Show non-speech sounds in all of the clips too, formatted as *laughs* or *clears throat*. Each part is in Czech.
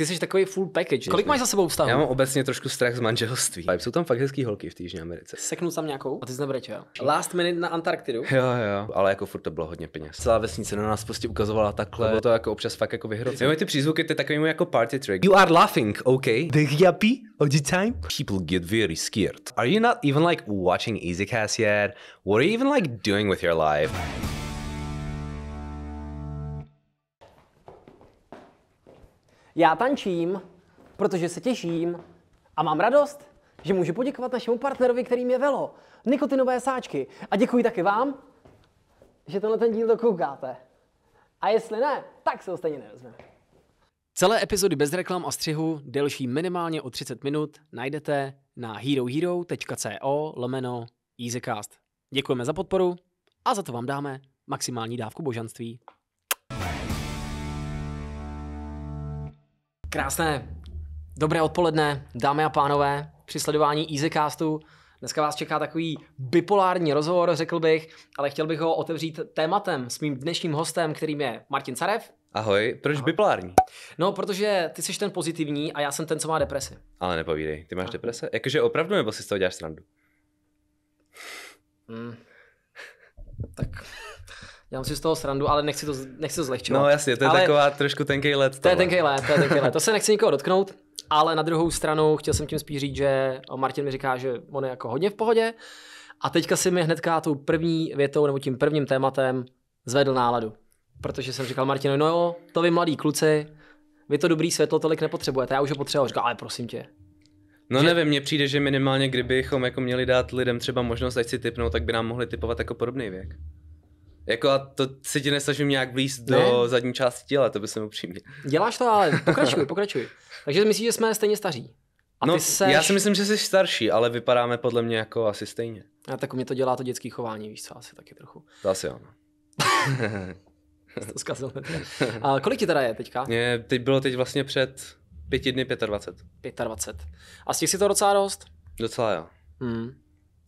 Ty jsi takový full package. Kolik máš za sebou vztahu? Já mám obecně trošku strach z manželství. Jsou tam fakt hezký holky v té Jižní Americe. Seknu tam nějakou? A ty jsi nebrečel. Last minute na Antarktidu? Jo, jo, ale jako furt to bylo hodně peněz. Celá vesnice na nás prostě ukazovala takhle. Bylo to jako občas fakt jako vyhrocené. Jo, ty přízvuky, ty takový jako party trick. You are laughing, okay? The happy all the time? People get very scared. Are you not even like watching EasyCast yet? What are you even like doing with your life? Já tančím, protože se těším a mám radost, že můžu poděkovat našemu partnerovi, kterým je Velo, nikotinové sáčky. A děkuji taky vám, že tenhle ten díl dokoukáte. A jestli ne, tak se ho stejně nevezme. Celé epizody bez reklam a střihu, delší minimálně o 30 minut, najdete na herohero.co lomeno EasyCast. Děkujeme za podporu a za to vám dáme maximální dávku božanství. Krásné, dobré odpoledne, dámy a pánové, při sledování EasyCastu. Dneska vás čeká takový bipolární rozhovor, řekl bych, ale chtěl bych ho otevřít tématem s mým dnešním hostem, kterým je Martin Carev. Ahoj, proč Ahoj. bipolární? No, protože ty jsi ten pozitivní a já jsem ten, co má depresi. Ale nepovídej, ty máš deprese? Jakože opravdu, nebo si z toho děláš srandu? Hmm. Tak dělám si z toho srandu, ale nechci to, nechci to zlehčovat. No jasně, to je ale taková trošku tenký let. To je tenký let, to je tenký let. *laughs* To se nechci nikoho dotknout, ale na druhou stranu chtěl jsem tím spíš říct, že Martin mi říká, že on je jako hodně v pohodě a teďka si mi hnedka tou první větou nebo tím prvním tématem zvedl náladu. Protože jsem říkal Martinovi, no jo, to vy mladí kluci, vy to dobrý světlo tolik nepotřebujete, já už ho potřebuji. Říkal, ale prosím tě, No že... nevím, mně přijde, že minimálně kdybychom jako měli dát lidem třeba možnost, ať si typnou, tak by nám mohli typovat jako podobný věk. Jako a to si ti nesnažím nějak blízt do zadní části těla, to by se upřímně. Děláš to, ale pokračuj, pokračuj. Takže myslíš, že jsme stejně staří? A no, ty seš... já si myslím, že jsi starší, ale vypadáme podle mě jako asi stejně. A tak mě to dělá to dětský chování, víš co, asi taky trochu. To asi ano. *laughs* to zkazil A kolik ti teda je teďka? Mě teď bylo teď vlastně před pěti dny 25. 25. A z těch si to docela dost? Docela jo. Hmm.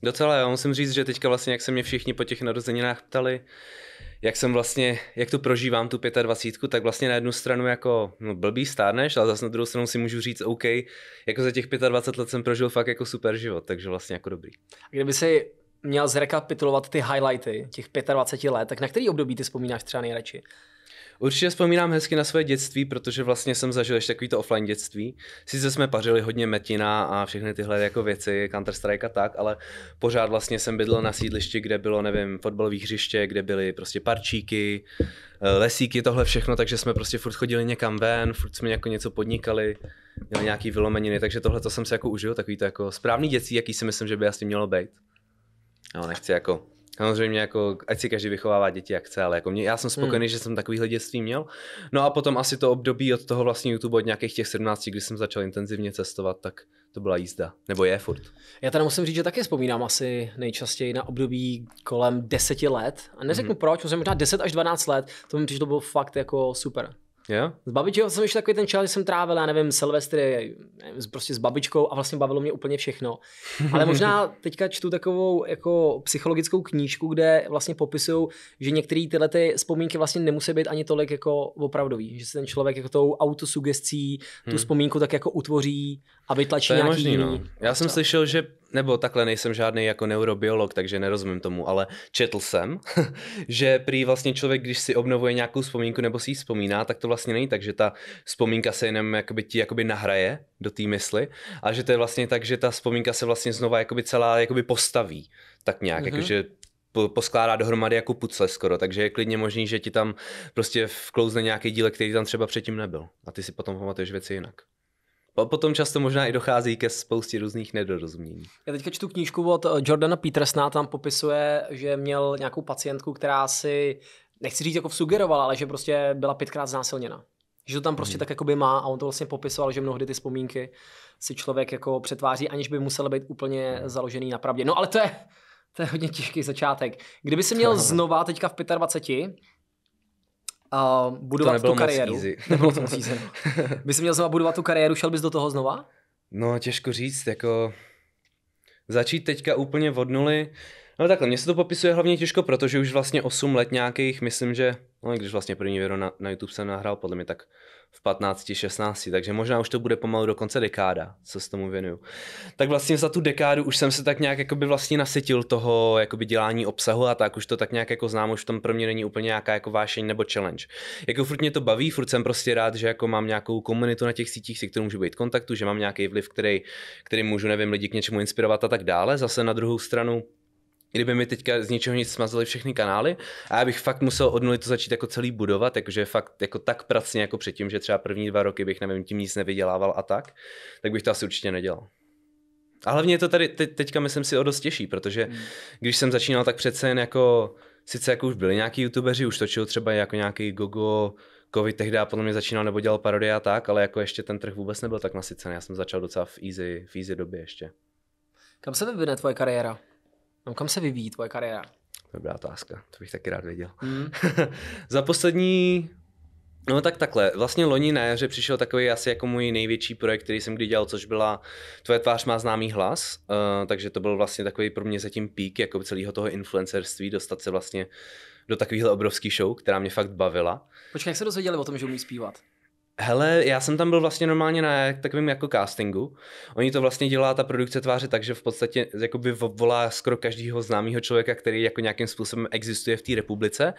Docela jo, musím říct, že teďka vlastně, jak se mě všichni po těch narozeninách ptali, jak jsem vlastně, jak tu prožívám tu 25, tak vlastně na jednu stranu jako no, blbý stárneš, ale zase na druhou stranu si můžu říct, OK, jako za těch 25 let jsem prožil fakt jako super život, takže vlastně jako dobrý. Kdyby si měl zrekapitulovat ty highlighty těch 25 let, tak na který období ty vzpomínáš třeba nejradši? Určitě vzpomínám hezky na své dětství, protože vlastně jsem zažil ještě takový to offline dětství. Sice jsme pařili hodně metina a všechny tyhle jako věci, Counter Strike a tak, ale pořád vlastně jsem bydlel na sídlišti, kde bylo, nevím, fotbalové hřiště, kde byly prostě parčíky, eh, lesíky, tohle všechno, takže jsme prostě furt chodili někam ven, furt jsme jako něco podnikali, měli nějaký vylomeniny, takže tohle to jsem si jako užil, takový to jako správný dětství, jaký si myslím, že by asi mělo být. No, nechci jako Samozřejmě, jako, ať si každý vychovává děti, jak chce, ale jako mě, já jsem spokojený, hmm. že jsem takovýhle dětství měl. No a potom asi to období od toho vlastně YouTube od nějakých těch 17, kdy jsem začal intenzivně cestovat, tak to byla jízda. Nebo je furt. Já teda musím říct, že taky vzpomínám asi nejčastěji na období kolem deseti let. A neřeknu hmm. proč, možná 10 až 12 let, to mi přišlo bylo fakt jako super. Jo? S babičkou jsem ještě takový ten čas, jsem trávil, já nevím, Silvestry, prostě s babičkou a vlastně bavilo mě úplně všechno. Ale možná teďka čtu takovou jako psychologickou knížku, kde vlastně popisují, že některé tyhle ty vzpomínky vlastně nemusí být ani tolik jako opravdový, že se ten člověk jako tou autosugestí tu hmm. vzpomínku tak jako utvoří a vytlačí to je nějaký možný, no. Já jsem slyšel, že nebo takhle nejsem žádný jako neurobiolog, takže nerozumím tomu, ale četl jsem, *laughs* že prý vlastně člověk, když si obnovuje nějakou vzpomínku nebo si ji vzpomíná, tak to vlastně není tak, že ta vzpomínka se jenom jakoby ti jakoby nahraje do té mysli, a že to je vlastně tak, že ta vzpomínka se vlastně znova jakoby celá jakoby postaví, tak nějak, mm-hmm. jakože poskládá dohromady jako pucle skoro, takže je klidně možný, že ti tam prostě vklouzne nějaký dílek, který tam třeba předtím nebyl a ty si potom pamatuješ věci jinak. Potom často možná i dochází ke spoustě různých nedorozumění. Já teďka čtu knížku od eh, Jordana Petersna, tam popisuje, že měl nějakou pacientku, která si, nechci říct jako sugerovala, ale že prostě byla pětkrát znásilněna. Že to tam prostě hmm. tak jakoby má a on to vlastně popisoval, že mnohdy ty vzpomínky si člověk jako přetváří, aniž by musel být úplně založený na pravdě. No ale to je, to je hodně těžký začátek. Kdyby si měl *laughs* znova teďka v 25 uh, budovat to tu kariéru. Easy. *laughs* Nebylo to moc easy. No. By jsi měl znova budovat tu kariéru, šel bys do toho znova? No, těžko říct, jako začít teďka úplně od nuly. No takhle, mně se to popisuje hlavně těžko, protože už vlastně 8 let nějakých, myslím, že, no když vlastně první video na, na YouTube jsem nahrál, podle mě tak v 15, 16, takže možná už to bude pomalu do konce dekáda, co se tomu věnuju. Tak vlastně za tu dekádu už jsem se tak nějak jakoby vlastně nasytil toho jakoby dělání obsahu a tak už to tak nějak jako znám, už v tom pro mě není úplně nějaká jako vášeň nebo challenge. Jako furt mě to baví, furt jsem prostě rád, že jako mám nějakou komunitu na těch sítích, se kterou můžu být kontaktu, že mám nějaký vliv, který, který můžu, nevím, lidi k něčemu inspirovat a tak dále. Zase na druhou stranu kdyby mi teďka z ničeho nic smazali všechny kanály a já bych fakt musel od nuly to začít jako celý budovat, jakože fakt jako tak pracně jako předtím, že třeba první dva roky bych nevím, tím nic nevydělával a tak, tak bych to asi určitě nedělal. A hlavně je to tady te, teďka myslím si o dost těžší, protože hmm. když jsem začínal, tak přece jen jako, sice jako už byli nějaký youtubeři, už točil třeba jako nějaký Gogo, Covid tehdy a podle mě začínal nebo dělal parodie a tak, ale jako ještě ten trh vůbec nebyl tak nasycený. Já jsem začal docela v easy, v easy době ještě. Kam se vyvine tvoje kariéra? No, kam se vyvíjí tvoje kariéra? Dobrá otázka, to bych taky rád věděl. Mm. *laughs* Za poslední No tak takhle, vlastně loni na jaře přišel takový asi jako můj největší projekt, který jsem kdy dělal, což byla Tvoje tvář má známý hlas, uh, takže to byl vlastně takový pro mě zatím pík jako celého toho influencerství, dostat se vlastně do takovéhle obrovský show, která mě fakt bavila. Počkej, jak se dozvěděli o tom, že umí zpívat? Hele, já jsem tam byl vlastně normálně na takovém jako castingu. Oni to vlastně dělá ta produkce tváře tak, že v podstatě jakoby volá skoro každého známého člověka, který jako nějakým způsobem existuje v té republice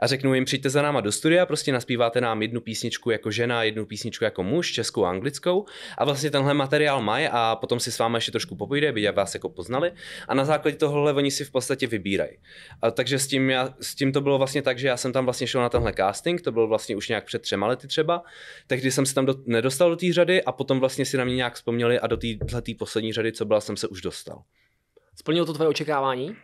a řeknu jim, přijďte za náma do studia, prostě naspíváte nám jednu písničku jako žena, jednu písničku jako muž, českou a anglickou a vlastně tenhle materiál mají a potom si s vámi ještě trošku popojde, aby vás jako poznali a na základě tohohle oni si v podstatě vybírají. A takže s tím, já, s tím to bylo vlastně tak, že já jsem tam vlastně šel na tenhle casting, to bylo vlastně už nějak před třema lety třeba tehdy jsem se tam do, nedostal do té řady a potom vlastně si na mě nějak vzpomněli a do téhle poslední řady, co byla, jsem se už dostal. Splnilo to tvoje očekávání?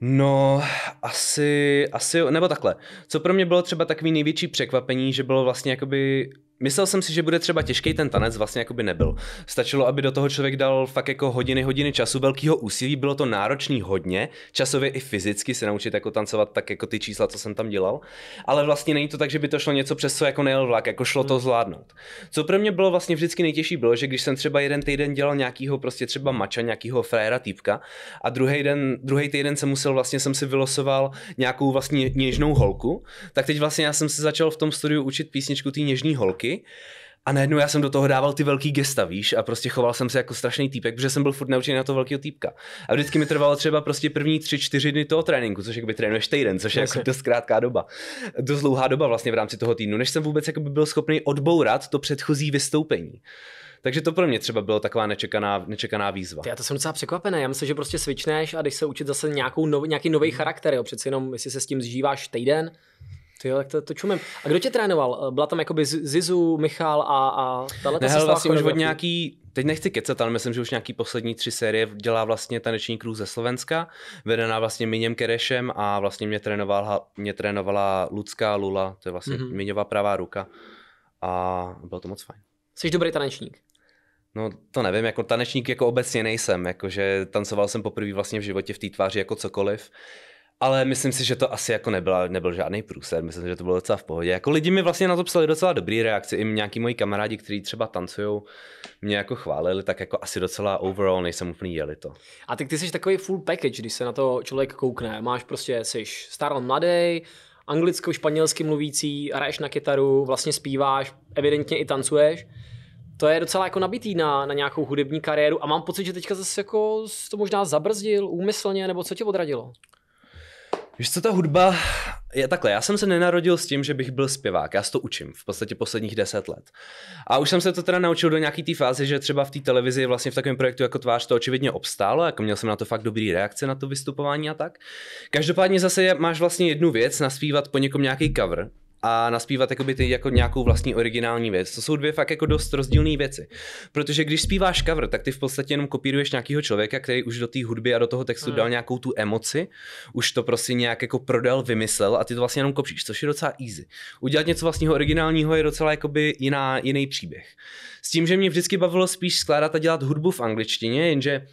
No, asi, asi, nebo takhle. Co pro mě bylo třeba takový největší překvapení, že bylo vlastně jakoby Myslel jsem si, že bude třeba těžký ten tanec, vlastně jako by nebyl. Stačilo, aby do toho člověk dal fakt jako hodiny, hodiny času, velkého úsilí, bylo to náročný hodně, časově i fyzicky se naučit jako tancovat tak jako ty čísla, co jsem tam dělal. Ale vlastně není to tak, že by to šlo něco přes co jako nejel vlak, jako šlo to hmm. zvládnout. Co pro mě bylo vlastně vždycky nejtěžší bylo, že když jsem třeba jeden týden dělal nějakýho prostě třeba mača, nějakýho frajera týpka a druhý den, druhý týden jsem musel vlastně jsem si vylosoval nějakou vlastně něžnou holku, tak teď vlastně já jsem se začal v tom studiu učit písničku té něžní holky a najednou já jsem do toho dával ty velký gesta, víš, a prostě choval jsem se jako strašný týpek, protože jsem byl furt naučený na to velkého týpka. A vždycky mi trvalo třeba prostě první tři, čtyři dny toho tréninku, což jakoby trénuješ týden, což je jako dost krátká doba. Dost dlouhá doba vlastně v rámci toho týdnu, než jsem vůbec jakoby byl schopný odbourat to předchozí vystoupení. Takže to pro mě třeba bylo taková nečekaná, nečekaná výzva. Já to jsem docela překvapený. Já myslím, že prostě switchneš a když se učit zase nějakou nov, nějaký nový charakter, jo. přeci jenom, jestli se s tím zžíváš týden, ty jo, tak to, to čumím. A kdo tě trénoval? Byla tam jakoby Zizu, Michal a, a tahle ta Nehel, vlastně už od nějaký, teď nechci kecat, ale myslím, že už nějaký poslední tři série dělá vlastně taneční kruh ze Slovenska, vedená vlastně Miněm Kerešem a vlastně mě trénovala, mě trénovala Lucka Lula, to je vlastně mm-hmm. Miňová pravá ruka a bylo to moc fajn. Jsi dobrý tanečník? No to nevím, jako tanečník jako obecně nejsem, jakože tancoval jsem poprvé vlastně v životě v té tváři jako cokoliv. Ale myslím si, že to asi jako nebyla, nebyl žádný průser, myslím, že to bylo docela v pohodě. Jako lidi mi vlastně na to psali docela dobrý reakce, i nějaký moji kamarádi, kteří třeba tancují, mě jako chválili, tak jako asi docela overall nejsem úplný jeli to. A ty, ty jsi takový full package, když se na to člověk koukne. Máš prostě, jsi starý mladý, anglicko, španělsky mluvící, hraješ na kytaru, vlastně zpíváš, evidentně i tancuješ to je docela jako nabitý na, na nějakou hudební kariéru a mám pocit, že teďka zase jako to možná zabrzdil úmyslně, nebo co tě odradilo? Víš co, ta hudba je takhle, já jsem se nenarodil s tím, že bych byl zpěvák, já se to učím v podstatě posledních deset let. A už jsem se to teda naučil do nějaký té fáze, že třeba v té televizi vlastně v takovém projektu jako tvář to očividně obstálo, jako měl jsem na to fakt dobrý reakce na to vystupování a tak. Každopádně zase máš vlastně jednu věc, naspívat po někom nějaký cover, a naspívat jakoby ty jako nějakou vlastní originální věc. To jsou dvě fakt jako dost rozdílné věci. Protože když zpíváš cover, tak ty v podstatě jenom kopíruješ nějakého člověka, který už do té hudby a do toho textu hmm. dal nějakou tu emoci, už to prostě nějak jako prodal, vymyslel a ty to vlastně jenom kopíš, což je docela easy. Udělat něco vlastního originálního je docela jakoby jiná, jiný příběh. S tím, že mě vždycky bavilo spíš skládat a dělat hudbu v angličtině, jenže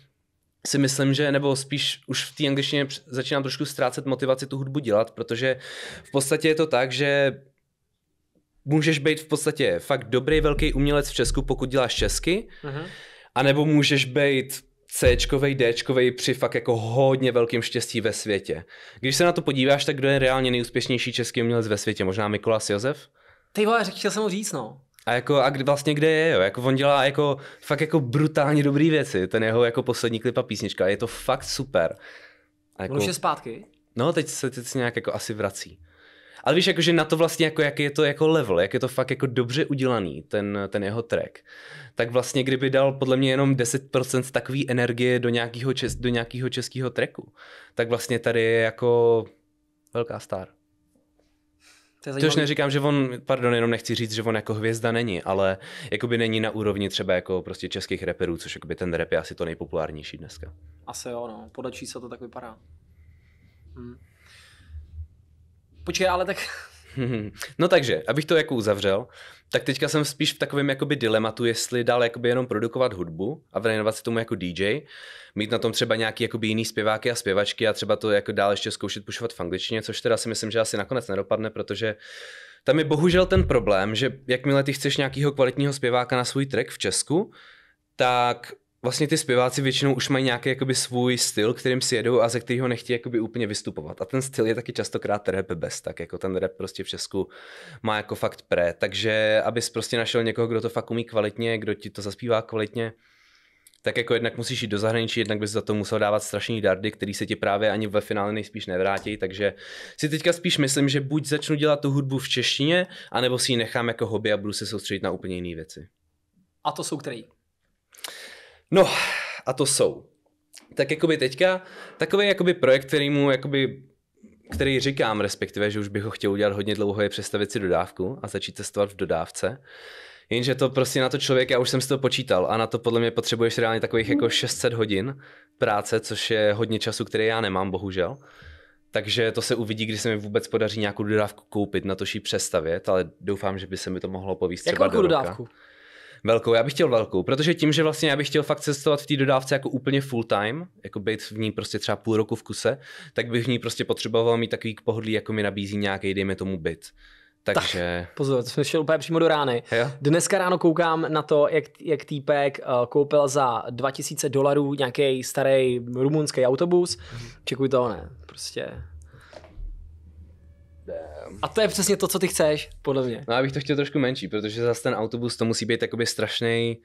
si myslím, že, nebo spíš už v té angličtině začínám trošku ztrácet motivaci tu hudbu dělat, protože v podstatě je to tak, že můžeš být v podstatě fakt dobrý velký umělec v Česku, pokud děláš česky, uh-huh. anebo můžeš být C-čkovej, D-čkovej při fakt jako hodně velkým štěstí ve světě. Když se na to podíváš, tak kdo je reálně nejúspěšnější český umělec ve světě? Možná Mikolas Josef? Ty vole, chtěl jsem mu říct, no. A, jako, a kdy, vlastně kde je, jo? Jako on dělá jako fakt jako brutálně dobrý věci. Ten jeho jako poslední klip a písnička. Je to fakt super. A jako, on už je zpátky? No, teď se, teď se nějak jako asi vrací. Ale víš, jakože na to vlastně, jako, jak je to jako level, jak je to fakt jako dobře udělaný, ten, ten jeho track, tak vlastně kdyby dal podle mě jenom 10% takové energie do nějakého, čes, do nějakého českého tracku, tak vlastně tady je jako velká star. To, už neříkám, že on, pardon, jenom nechci říct, že on jako hvězda není, ale jakoby není na úrovni třeba jako prostě českých reperů, což jakoby ten rap je asi to nejpopulárnější dneska. Asi jo, no. Podle čísla to tak vypadá. Hm. Počkej, ale tak... *laughs* no takže, abych to jako uzavřel, tak teďka jsem spíš v takovém jakoby dilematu, jestli dál jakoby jenom produkovat hudbu a věnovat se tomu jako DJ, mít na tom třeba nějaký jakoby jiný zpěváky a zpěvačky a třeba to jako dál ještě zkoušet pušovat v angličtině, což teda si myslím, že asi nakonec nedopadne, protože tam je bohužel ten problém, že jakmile ty chceš nějakého kvalitního zpěváka na svůj track v Česku, tak vlastně ty zpěváci většinou už mají nějaký jakoby svůj styl, kterým si jedou a ze kterého nechtějí jakoby úplně vystupovat. A ten styl je taky častokrát rap bez, tak jako ten rap prostě v Česku má jako fakt pre. Takže abys prostě našel někoho, kdo to fakt umí kvalitně, kdo ti to zaspívá kvalitně, tak jako jednak musíš jít do zahraničí, jednak bys za to musel dávat strašný dardy, který se ti právě ani ve finále nejspíš nevrátí, takže si teďka spíš myslím, že buď začnu dělat tu hudbu v češtině, anebo si ji nechám jako hobby a budu se soustředit na úplně jiné věci. A to jsou který? No, a to jsou. Tak jakoby teďka, takový jakoby projekt, který mu jakoby který říkám, respektive, že už bych ho chtěl udělat hodně dlouho, je představit si dodávku a začít testovat v dodávce. Jenže to prostě na to člověk, já už jsem si to počítal a na to podle mě potřebuješ reálně takových jako 600 hodin práce, což je hodně času, který já nemám, bohužel. Takže to se uvidí, když se mi vůbec podaří nějakou dodávku koupit, na to ji přestavět, ale doufám, že by se mi to mohlo povíst třeba Jakou do roka. Velkou, já bych chtěl velkou, protože tím, že vlastně já bych chtěl fakt cestovat v té dodávce jako úplně full time, jako být v ní prostě třeba půl roku v kuse, tak bych v ní prostě potřeboval mít takový pohodlí, jako mi nabízí nějaký, dejme tomu byt. Takže... Tak, pozor, to jsme šel úplně přímo do rány. Jo? Dneska ráno koukám na to, jak, jak týpek uh, koupil za 2000 dolarů nějaký starý rumunský autobus. Mm. Čekuj to, ne. Prostě a to je přesně to, co ty chceš, podle mě. No já bych to chtěl trošku menší, protože zase ten autobus to musí být takoby strašný,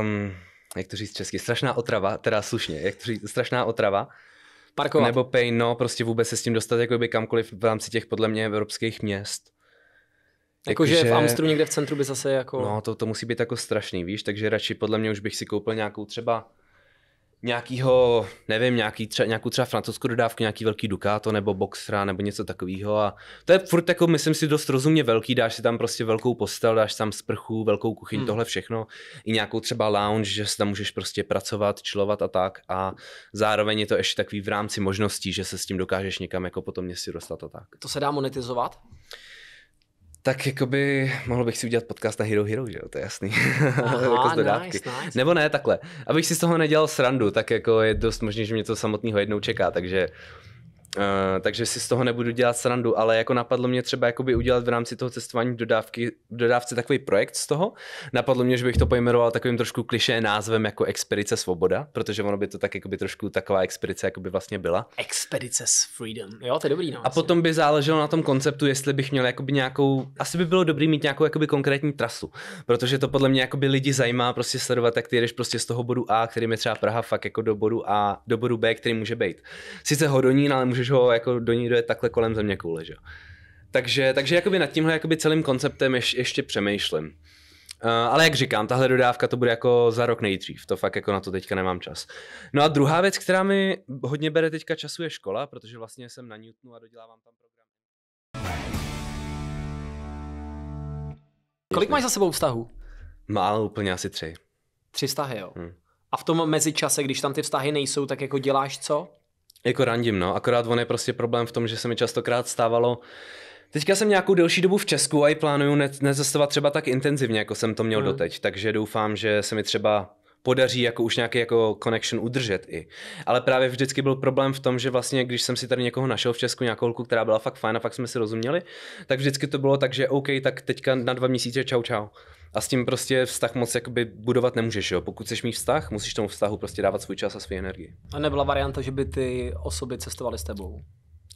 um, jak to říct česky, strašná otrava, teda slušně, jak to říct, strašná otrava. Parkovat. Nebo pain, no, prostě vůbec se s tím dostat jakoby kamkoliv v rámci těch podle mě evropských měst. Jakože jako, v Amstru někde v centru by zase jako... No, to, to musí být jako strašný, víš, takže radši podle mě už bych si koupil nějakou třeba nějakýho, nevím, nějaký tře, nějakou třeba francouzskou dodávku, nějaký velký Ducato nebo Boxera nebo něco takového a to je furt jako, myslím si, dost rozumně velký, dáš si tam prostě velkou postel, dáš tam sprchu, velkou kuchyň, hmm. tohle všechno, i nějakou třeba lounge, že si tam můžeš prostě pracovat, chillovat a tak a zároveň je to ještě takový v rámci možností, že se s tím dokážeš někam jako potom městě dostat a tak. To se dá monetizovat? Tak jakoby mohl bych si udělat podcast na Hero Hero, že jo, to je jasný. Aha, *laughs* jako z dodávky. Nice, nice. Nebo ne, takhle. Abych si z toho nedělal srandu, tak jako je dost možné, že mě to samotného jednou čeká, takže Uh, takže si z toho nebudu dělat srandu, ale jako napadlo mě třeba jakoby udělat v rámci toho cestování dodávky, dodávce takový projekt z toho. Napadlo mě, že bych to pojmenoval takovým trošku kliše názvem jako Expedice Svoboda, protože ono by to tak jakoby trošku taková expedice jakoby vlastně byla. Expedice s Freedom, jo, to je dobrý název. A potom by záleželo na tom konceptu, jestli bych měl jakoby nějakou, asi by bylo dobrý mít nějakou jakoby konkrétní trasu, protože to podle mě jakoby lidi zajímá prostě sledovat, jak ty jedeš prostě z toho bodu A, který je třeba Praha, fakt jako do bodu A, do bodu B, který může být. Sice Hodonín, ale můžeš ho jako do ní dojet takhle kolem země koule, že? Takže, takže jakoby nad tímhle jakoby celým konceptem ješ, ještě přemýšlím. Uh, ale jak říkám, tahle dodávka to bude jako za rok nejdřív, to fakt jako na to teďka nemám čas. No a druhá věc, která mi hodně bere teďka času je škola, protože vlastně jsem na Newtonu a dodělávám tam program. Kolik máš za sebou vztahů? Málo, úplně asi tři. Tři vztahy, jo. Hmm. A v tom mezičase, když tam ty vztahy nejsou, tak jako děláš co? Jako randím, no. Akorát on je prostě problém v tom, že se mi častokrát stávalo, Teďka jsem nějakou delší dobu v Česku a i plánuju ne- nezastovat třeba tak intenzivně, jako jsem to měl hmm. doteď, takže doufám, že se mi třeba podaří jako už nějaký jako connection udržet i. Ale právě vždycky byl problém v tom, že vlastně, když jsem si tady někoho našel v Česku, nějakou holku, která byla fakt fajn a fakt jsme si rozuměli, tak vždycky to bylo tak, že OK, tak teďka na dva měsíce čau čau. A s tím prostě vztah moc jakoby budovat nemůžeš, jo. Pokud chceš mít vztah, musíš tomu vztahu prostě dávat svůj čas a svou energii. A nebyla varianta, že by ty osoby cestovaly s tebou?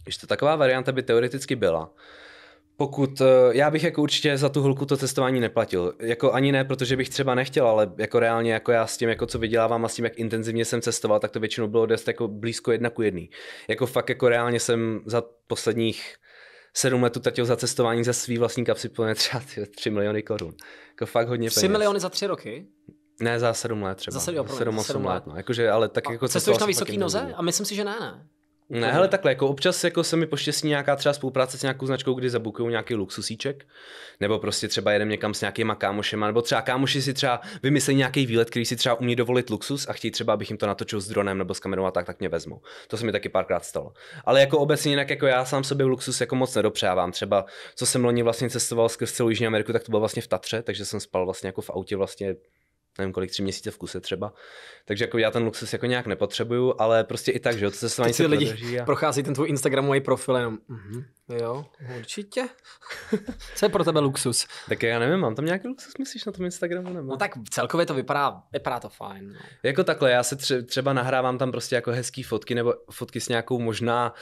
Ještě taková varianta by teoreticky byla. Pokud, eh, já bych jako určitě za tu holku to cestování neplatil. Jako ani ne, protože bych třeba nechtěl, ale jako reálně jako já s tím, jako co vydělávám a s tím, jak intenzivně jsem cestoval, tak to většinou bylo dost jako blízko jedna ku jedný. Jako fakt jako reálně jsem za posledních sedm let utratil za cestování za svý vlastní kapsy plně třeba 3 miliony korun. Jako fakt hodně 3 miliony za tři roky? Ne, za sedm let třeba. Za sedm, jo, promiň, sedm, let. let. No. Jakože, ale tak A jako cestuješ na vysoký noze? A myslím si, že ne, ne. Ne, hele, takhle, jako občas jako se mi poštěstí nějaká třeba spolupráce s nějakou značkou, kdy zabukují nějaký luxusíček, nebo prostě třeba jedem někam s nějakýma kámošema, nebo třeba kámoši si třeba vymyslí nějaký výlet, který si třeba umí dovolit luxus a chtějí třeba, abych jim to natočil s dronem nebo s kamerou a tak, tak mě vezmou. To se mi taky párkrát stalo. Ale jako obecně jinak jako já sám sobě luxus jako moc nedopřávám. Třeba co jsem loni vlastně cestoval skrz celou Jižní Ameriku, tak to bylo vlastně v Tatře, takže jsem spal vlastně jako v autě vlastně nevím kolik, tři měsíce v kuse třeba. Takže jako já ten luxus jako nějak nepotřebuju, ale prostě i tak, že jo, to cestování Teď si se lidi a... prochází ten tvůj Instagramový profil jenom, mhm, jo, určitě. *laughs* Co je pro tebe luxus? Tak já nevím, mám tam nějaký luxus, myslíš na tom Instagramu? Nebo? No tak celkově to vypadá, vypadá to fajn. No. Jako takhle, já se tře- třeba nahrávám tam prostě jako hezký fotky nebo fotky s nějakou možná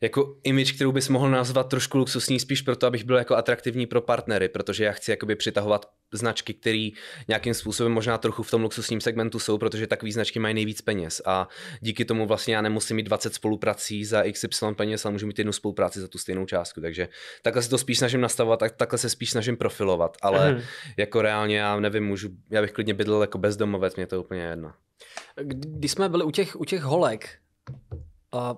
jako image, kterou bys mohl nazvat trošku luxusní, spíš proto, abych byl jako atraktivní pro partnery, protože já chci jakoby přitahovat značky, které nějakým způsobem možná trochu v tom luxusním segmentu jsou, protože takové značky mají nejvíc peněz a díky tomu vlastně já nemusím mít 20 spoluprací za XY peněz, ale můžu mít jednu spolupráci za tu stejnou částku, takže takhle se to spíš snažím nastavovat, tak takhle se spíš snažím profilovat, ale Mhm. jako reálně já nevím, můžu, já bych klidně bydlel jako bezdomovec, mě to je úplně jedno. Kdy- Když jsme byli u těch, u těch holek, a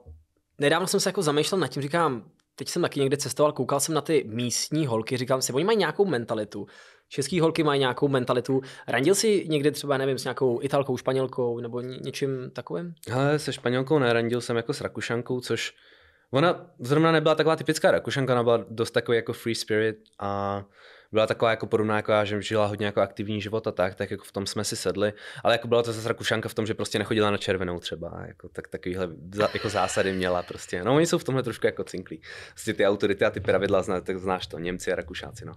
nedávno jsem se jako zamýšlel nad tím, říkám, teď jsem taky někde cestoval, koukal jsem na ty místní holky, říkám si, oni mají nějakou mentalitu. Český holky mají nějakou mentalitu. Randil si někde třeba, nevím, s nějakou italkou, španělkou nebo ně, něčím takovým? Hele, se Španělkou nerandil jsem jako s Rakušankou, což ona zrovna nebyla taková typická Rakušanka, ona byla dost takový jako free spirit a byla taková jako podobná jako já, že žila hodně jako aktivní život a tak, tak jako v tom jsme si sedli, ale jako byla to zase Rakušanka v tom, že prostě nechodila na červenou třeba, jako, tak takovýhle za, jako zásady měla prostě. No oni jsou v tomhle trošku jako cinklí. Prostě ty autority a ty pravidla, zná, tak znáš to, Němci a Rakušáci, no.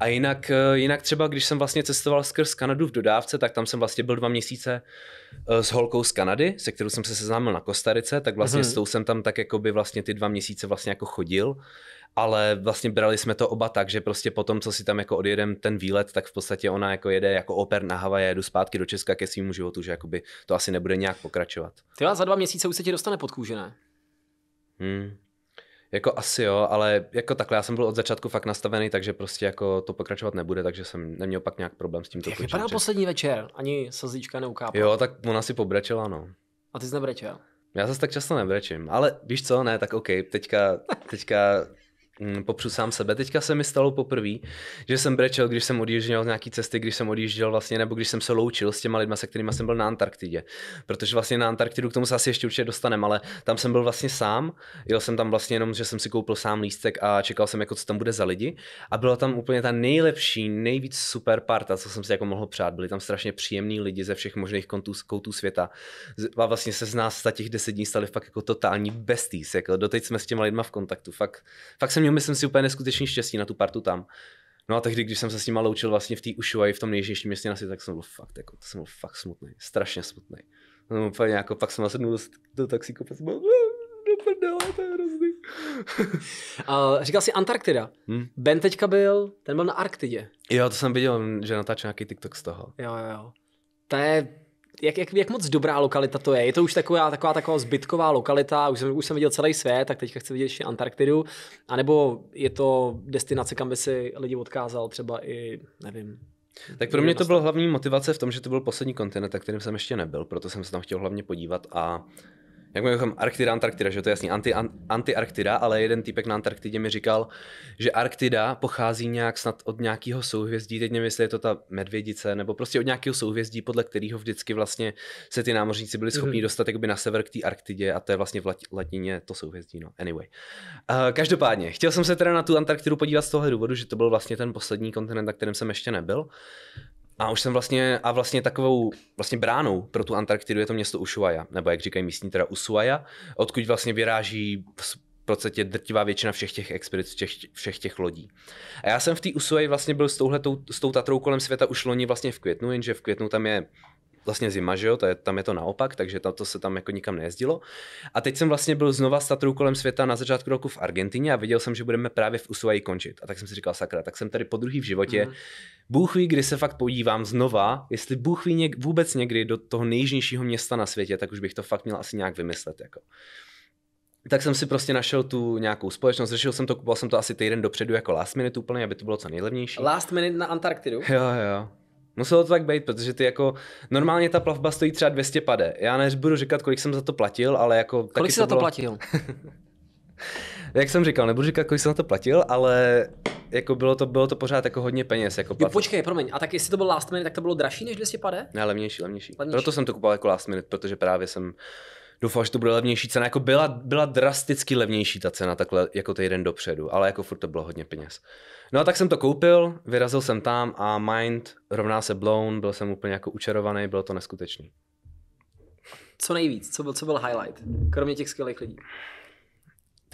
A jinak, eh, jinak třeba, když jsem vlastně cestoval skrz Kanadu v dodávce, tak tam jsem vlastně byl dva měsíce eh, s holkou z Kanady, se kterou jsem se seznámil na Kostarice, tak vlastně Mhm. s tou jsem tam tak jako by vlastně ty dva měsíce vlastně jako chodil, ale vlastně brali jsme to oba tak, že prostě potom, co si tam jako odjedem ten výlet, tak v podstatě ona jako jede jako oper na Havaje, jedu zpátky do Česka ke svýmu životu, že jakoby to asi nebude nějak pokračovat. Ty za dva měsíce už se ti dostane pod kůži, ne? Hmm. Jako asi jo, ale jako takhle, já jsem byl od začátku fakt nastavený, takže prostě jako to pokračovat nebude, takže jsem neměl pak nějak problém s tím Jak vypadal poslední večer? Ani slzička neukápala. Jo, tak ona si pobrečela, no. A ty jsi nebrečel. Já zase tak často nebrečím, ale víš co, ne, tak OK, teďka, teďka popřu sám sebe. Teďka se mi stalo poprvé, že jsem brečel, když jsem odjížděl z nějaký cesty, když jsem odjížděl vlastně, nebo když jsem se loučil s těma lidma, se kterými jsem byl na Antarktidě. Protože vlastně na Antarktidu, k tomu se asi ještě určitě dostaneme, ale tam jsem byl vlastně sám. Jel jsem tam vlastně jenom, že jsem si koupil sám lístek a čekal jsem, jako co tam bude za lidi. A byla tam úplně ta nejlepší, nejvíc super parta, co jsem si jako mohl přát. Byli tam strašně příjemní lidi ze všech možných koutů, koutů světa. A vlastně se z nás za těch deset dní stali fakt jako totální besties. Jako doteď jsme s těma lidma v kontaktu. Fakt, fakt jsem měl, myslím si, úplně neskutečný štěstí na tu partu tam. No a tehdy, když jsem se s nima loučil vlastně v té Ushuaji, v tom nejjižnějším městě na světě, tak jsem byl fakt, jako, to jsem byl fakt smutný, strašně smutný. No, úplně jako, pak jsem nasednul do, do taxíku, pak jsem byl, "Ah, do prdele, to je hrozný. *laughs* Uh, říkal jsi Antarktida. Hm. Ben teďka byl, ten byl na Arktidě. Jo, to jsem viděl, že natáčel nějaký TikTok z toho. Jo, jo, jo. To je, jak, jak, jak moc dobrá lokalita to je. Je to už taková, taková, taková zbytková lokalita, už jsem, už jsem viděl celý svět, tak teďka chci vidět ještě Antarktidu. A nebo je to destinace, kam by si lidi odkázal třeba i, nevím. Tak pro mě to bylo hlavní motivace v tom, že to byl poslední kontinent, na kterým jsem ještě nebyl, proto jsem se tam chtěl hlavně podívat a jak mimochodem Arktida, Antarktida, že to je jasný, anti, an, anti-Arktida, ale jeden týpek na Antarktidě mi říkal, že Arktida pochází nějak snad od nějakého souhvězdí, teď nevím, jestli je to ta medvědice, nebo prostě od nějakého souhvězdí, podle kterého vždycky vlastně se ty námořníci byli schopni Mhm. dostat jakoby na sever k té Arktidě a to je vlastně v lati- latině to souhvězdí, no, anyway. Uh, každopádně, chtěl jsem se teda na tu Antarktidu podívat z toho důvodu, že to byl vlastně ten poslední kontinent, na kterém jsem ještě nebyl. A už jsem vlastně, a vlastně takovou vlastně bránou pro tu Antarktidu je to město Ushuaia, nebo jak říkají místní teda Ushuaia, odkud vlastně vyráží v podstatě drtivá většina všech těch expedic, těch, všech těch lodí. A já jsem v té Ushuaii vlastně byl s, touhletou, s tou Tatrou kolem světa už loni vlastně v květnu, jenže v květnu tam je vlastně zima, že jo, to je, tam je to naopak, takže to, to se tam jako nikam nejezdilo. A teď jsem vlastně byl znova s Tatrou kolem světa na začátku roku v Argentině a viděl jsem, že budeme právě v Ushuaí končit. A tak jsem si říkal, sakra, tak jsem tady po druhý v životě. Mm. Bůh ví, kdy se fakt podívám znova, jestli Bůh ví něk, vůbec někdy do toho nejjižnějšího města na světě, tak už bych to fakt měl asi nějak vymyslet. Jako tak jsem si prostě našel tu nějakou společnost, řešil jsem to, kupoval jsem to asi týden dopředu jako last minute úplně, aby to bylo co nejlevnější. Last minute na Antarktidu? Jo, jo. Muselo to tak být, protože ty jako, normálně ta plavba stojí třeba 200 pade. Já nebudu říkat, kolik jsem za to platil, ale jako... Kolik jsi to za to bylo... platil? *laughs* Jak jsem říkal, nebudu říkat, kolik jsem za to platil, ale jako bylo to, bylo to pořád jako hodně peněz. Jako jo, počkej, promiň, a tak jestli to byl last minute, tak to bylo dražší než 200 pade? Ne, levnější, levnější, levnější. Proto jsem to kupoval jako last minute, protože právě jsem doufal, že to bude levnější cena. Jako byla, byla drasticky levnější ta cena takhle jako týden dopředu, ale jako furt to bylo hodně peněz. No a tak jsem to koupil, vyrazil jsem tam a mind rovná se blown, byl jsem úplně jako učarovaný, bylo to neskutečný. Co nejvíc, co byl, co byl highlight, kromě těch skvělých lidí?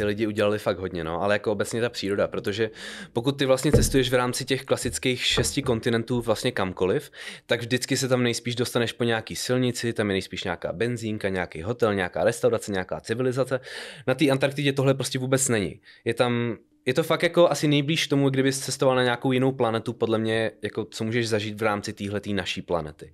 Ty lidi udělali fakt hodně, no, ale jako obecně ta příroda, protože pokud ty vlastně cestuješ v rámci těch klasických šesti kontinentů vlastně kamkoliv, tak vždycky se tam nejspíš dostaneš po nějaký silnici, tam je nejspíš nějaká benzínka, nějaký hotel, nějaká restaurace, nějaká civilizace. Na té Antarktidě tohle prostě vůbec není. Je tam je to fakt jako asi nejblíž tomu, kdybys cestoval na nějakou jinou planetu, podle mě, jako co můžeš zažít v rámci téhletý naší planety.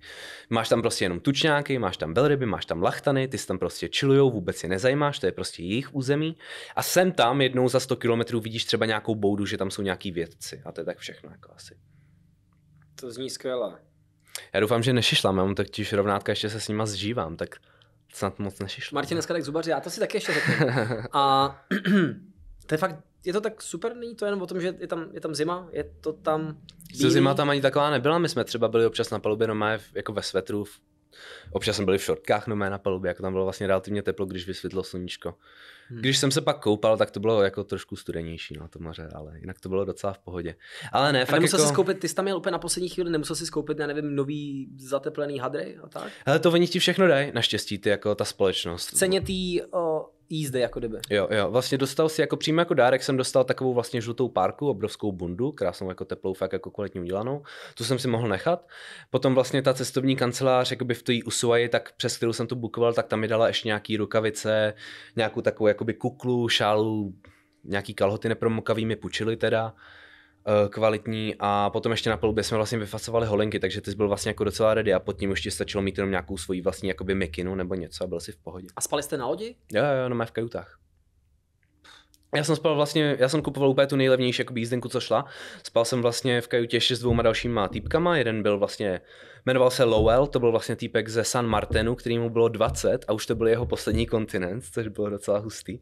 Máš tam prostě jenom tučňáky, máš tam velryby, máš tam lachtany, ty tam prostě chillujou, vůbec je nezajímáš, to je prostě jejich území. A sem tam jednou za 100 kilometrů vidíš třeba nějakou boudu, že tam jsou nějaký vědci. A to je tak všechno jako asi. To zní skvěle. Já doufám, že nešišlám, já mám totiž rovnátka, ještě se s nima zžívám, tak snad moc nešišlám. Martin dneska tak zubaři, já to si taky ještě řeknu. *laughs* A *clears throat* to je fakt je to tak super, není to jenom o tom, že je tam, je tam zima, je to tam bílý. Zima tam ani taková nebyla, my jsme třeba byli občas na palubě, no jako ve svetru, občas jsme byli v šortkách no na palubě, jako tam bylo vlastně relativně teplo, když vysvětlo sluníčko. Hmm. Když jsem se pak koupal, tak to bylo jako trošku studenější na no, to moře, ale jinak to bylo docela v pohodě. Ale ne, a fakt nemusel jako... si skoupit, ty jsi tam měl úplně na poslední chvíli, nemusel si skoupit, já nevím, nový zateplený hadry a tak? Ale to oni ti všechno dají, naštěstí, ty jako ta společnost. V ceně o, jízdy, jako kdyby. Jo, jo, vlastně dostal si jako přímo jako dárek jsem dostal takovou vlastně žlutou párku, obrovskou bundu, krásnou jako teplou, fakt jako kvalitně udělanou. Tu jsem si mohl nechat. Potom vlastně ta cestovní kancelář, jakoby v té Ushuaji, tak přes kterou jsem to bukoval, tak tam mi dala ještě nějaký rukavice, nějakou takovou jakoby kuklu, šálu, nějaký kalhoty nepromokavý mi pučili teda kvalitní a potom ještě na palubě jsme vlastně vyfacovali holinky, takže ty jsi byl vlastně jako docela ready a pod tím už ti stačilo mít jenom nějakou svoji vlastní jakoby mikinu nebo něco a byl si v pohodě. A spali jste na lodi? Jo, jo, no v kajutách. Já jsem spal vlastně, já jsem kupoval úplně tu nejlevnější jako jízdenku, co šla. Spal jsem vlastně v kajutě ještě s dvouma dalšíma týpkama. Jeden byl vlastně, jmenoval se Lowell, to byl vlastně týpek ze San Martinu, který mu bylo 20 a už to byl jeho poslední kontinent, *laughs* což bylo docela hustý.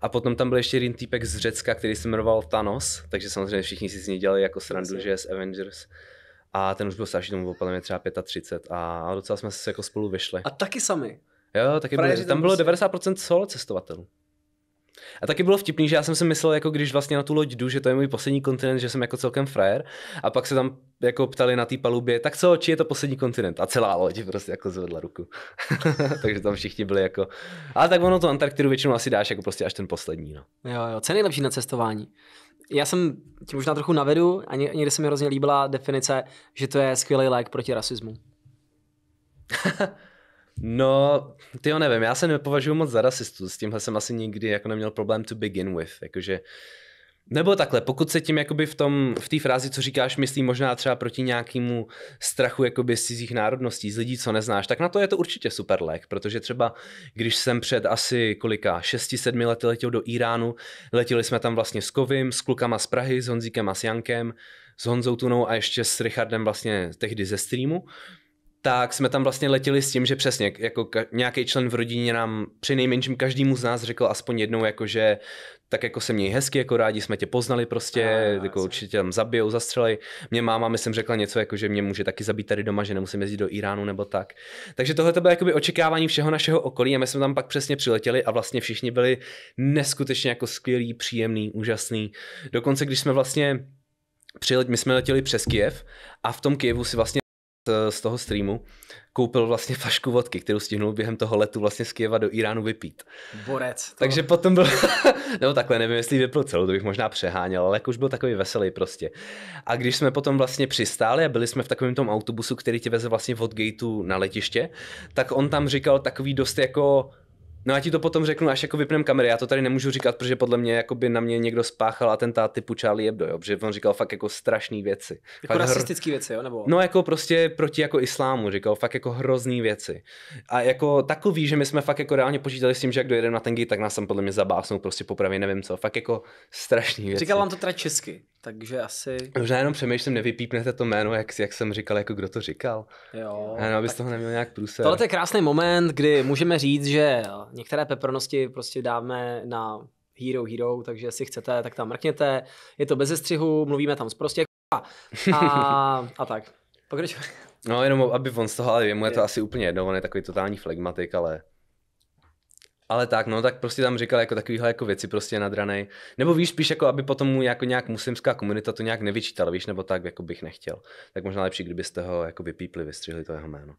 A potom tam byl ještě jeden týpek z Řecka, který se jmenoval Thanos, takže samozřejmě všichni si z něj dělali jako srandu, že je z Avengers. A ten už byl starší, tomu byl podle mě třeba 35 a docela jsme se jako spolu vyšli. A taky sami? Jo, taky byli, tam bylo 90% solo cestovatelů. A taky bylo vtipný, že já jsem si myslel, jako když vlastně na tu loď jdu, že to je můj poslední kontinent, že jsem jako celkem frajer. A pak se tam jako ptali na té palubě, tak co, či je to poslední kontinent? A celá loď prostě jako zvedla ruku. *laughs* Takže tam všichni byli jako. Ale tak ono to Antarktidu většinou asi dáš jako prostě až ten poslední. No. Jo, jo, co je nejlepší na cestování? Já jsem tím možná trochu navedu a někde se mi hrozně líbila definice, že to je skvělý lék proti rasismu. *laughs* No, ty jo nevím, já se nepovažuji moc za rasistu, s tímhle jsem asi nikdy jako neměl problém to begin with, jakože nebo takhle, pokud se tím jakoby v tom, v té frázi, co říkáš, myslí možná třeba proti nějakému strachu jakoby z cizích národností, z lidí, co neznáš, tak na to je to určitě super lék, protože třeba když jsem před asi kolika, 6-7 lety letěl do Iránu, letěli jsme tam vlastně s Kovim, s klukama z Prahy, s Honzíkem a s Jankem, s Honzou Tunou a ještě s Richardem vlastně tehdy ze streamu, tak jsme tam vlastně letěli s tím, že přesně jako ka- nějaký člen v rodině nám při nejmenším každému z nás řekl aspoň jednou, jako že tak jako se měj hezky, jako rádi jsme tě poznali prostě, a, jako určitě tam zabijou, zastřelej. Mě máma, myslím, řekla něco, jako že mě může taky zabít tady doma, že nemusím jezdit do Iránu nebo tak. Takže tohle to bylo jakoby očekávání všeho našeho okolí a my jsme tam pak přesně přiletěli a vlastně všichni byli neskutečně jako skvělý, příjemný, úžasný. Dokonce, když jsme vlastně přiletěli, my jsme letěli přes Kiev a v tom Kijevu si vlastně z toho streamu, koupil vlastně flašku vodky, kterou stihnul během toho letu vlastně z Kieva do Iránu vypít. Borec. To... Takže potom byl, *laughs* nebo takhle, nevím, jestli vypil celou, to bych možná přeháněl, ale jako už byl takový veselý prostě. A když jsme potom vlastně přistáli a byli jsme v takovém tom autobusu, který tě veze vlastně od gateu na letiště, tak on tam říkal takový dost jako No já ti to potom řeknu, až jako vypnem kamery. Já to tady nemůžu říkat, protože podle mě jako by na mě někdo spáchal atentát typu Charlie Hebdo, jo? protože on říkal fakt jako strašné věci. Jako fakt rasistické věci, jo? Nebo... No jako prostě proti jako islámu, říkal fakt jako hrozný věci. A jako takový, že my jsme fakt jako reálně počítali s tím, že jak dojedeme na ten gate, tak nás tam podle mě zabásnou prostě popravě, nevím co. Fakt jako strašný věci. Říkal vám to teda česky, takže asi... Možná jenom přemýšlím, nevypípnete to jméno, jak, jak jsem říkal, jako kdo to říkal. Jo. Ano, abys tak... toho neměl nějak průser. Tohle je krásný moment, kdy můžeme říct, že některé peprnosti prostě dáme na Hero Hero, takže jestli chcete, tak tam mrkněte. Je to bez střihu, mluvíme tam prostě a, a, a tak. Pokračuj. No jenom, aby on z toho, ale mu je to asi úplně jedno, on je takový totální flegmatik, ale ale tak, no, tak prostě tam říkal jako takovýhle jako věci prostě nadranej. Nebo víš, spíš jako, aby potom mu jako nějak muslimská komunita to nějak nevyčítala, víš, nebo tak, jako bych nechtěl. Tak možná lepší, kdybyste ho jako vypípli, vystřihli to jeho jméno.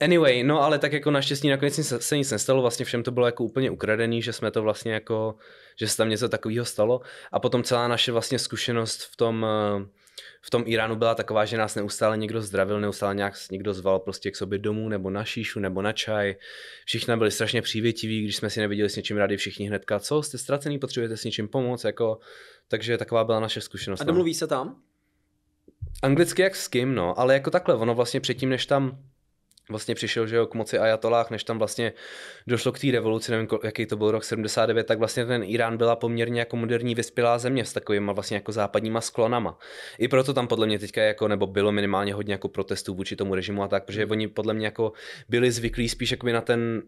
Anyway, no ale tak jako naštěstí nakonec se, se nic nestalo, vlastně všem to bylo jako úplně ukradený, že jsme to vlastně jako, že se tam něco takového stalo a potom celá naše vlastně zkušenost v tom, v tom Iránu byla taková, že nás neustále někdo zdravil, neustále nějak někdo zval prostě k sobě domů, nebo na šíšu, nebo na čaj. Všichni byli strašně přívětiví, když jsme si neviděli s něčím rady, všichni hnedka, co jste ztracený, potřebujete s něčím pomoct, jako, takže taková byla naše zkušenost. A domluví se tam? Anglicky jak s kým, no, ale jako takhle, ono vlastně předtím, než tam vlastně přišel že jo, k moci Ajatolách, než tam vlastně došlo k té revoluci, nevím, jaký to byl rok 79, tak vlastně ten Irán byla poměrně jako moderní vyspělá země s takovými vlastně jako západníma sklonama. I proto tam podle mě teďka jako, nebo bylo minimálně hodně jako protestů vůči tomu režimu a tak, protože oni podle mě jako byli zvyklí spíš jako na ten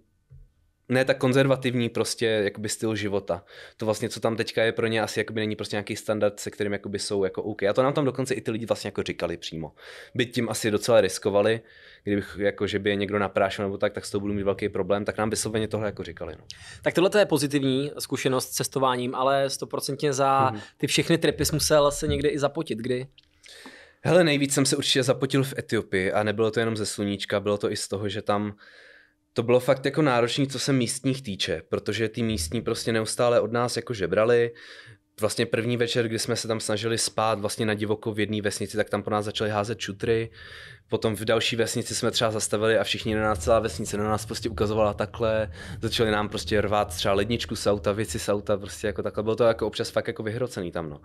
ne tak konzervativní prostě jakoby styl života. To vlastně, co tam teďka je pro ně, asi jakoby není prostě nějaký standard, se kterým jakoby jsou jako OK. A to nám tam dokonce i ty lidi vlastně jako říkali přímo. Byť tím asi docela riskovali, kdybych jako, že by je někdo naprášil nebo tak, tak s toho budu mít velký problém, tak nám vysloveně tohle jako říkali. No. Tak tohle je pozitivní zkušenost s cestováním, ale stoprocentně za mhm. ty všechny tripy musel se někdy i zapotit. Kdy? Hele, nejvíc jsem se určitě zapotil v Etiopii a nebylo to jenom ze sluníčka, bylo to i z toho, že tam to bylo fakt jako náročné, co se místních týče, protože ty místní prostě neustále od nás jako žebrali. Vlastně první večer, kdy jsme se tam snažili spát vlastně na divoko v jedné vesnici, tak tam po nás začali házet čutry. Potom v další vesnici jsme třeba zastavili a všichni na nás, celá vesnice na nás prostě ukazovala takhle. Začali nám prostě rvát třeba ledničku z auta, věci z auta, prostě jako takhle. Bylo to jako občas fakt jako vyhrocený tam, no.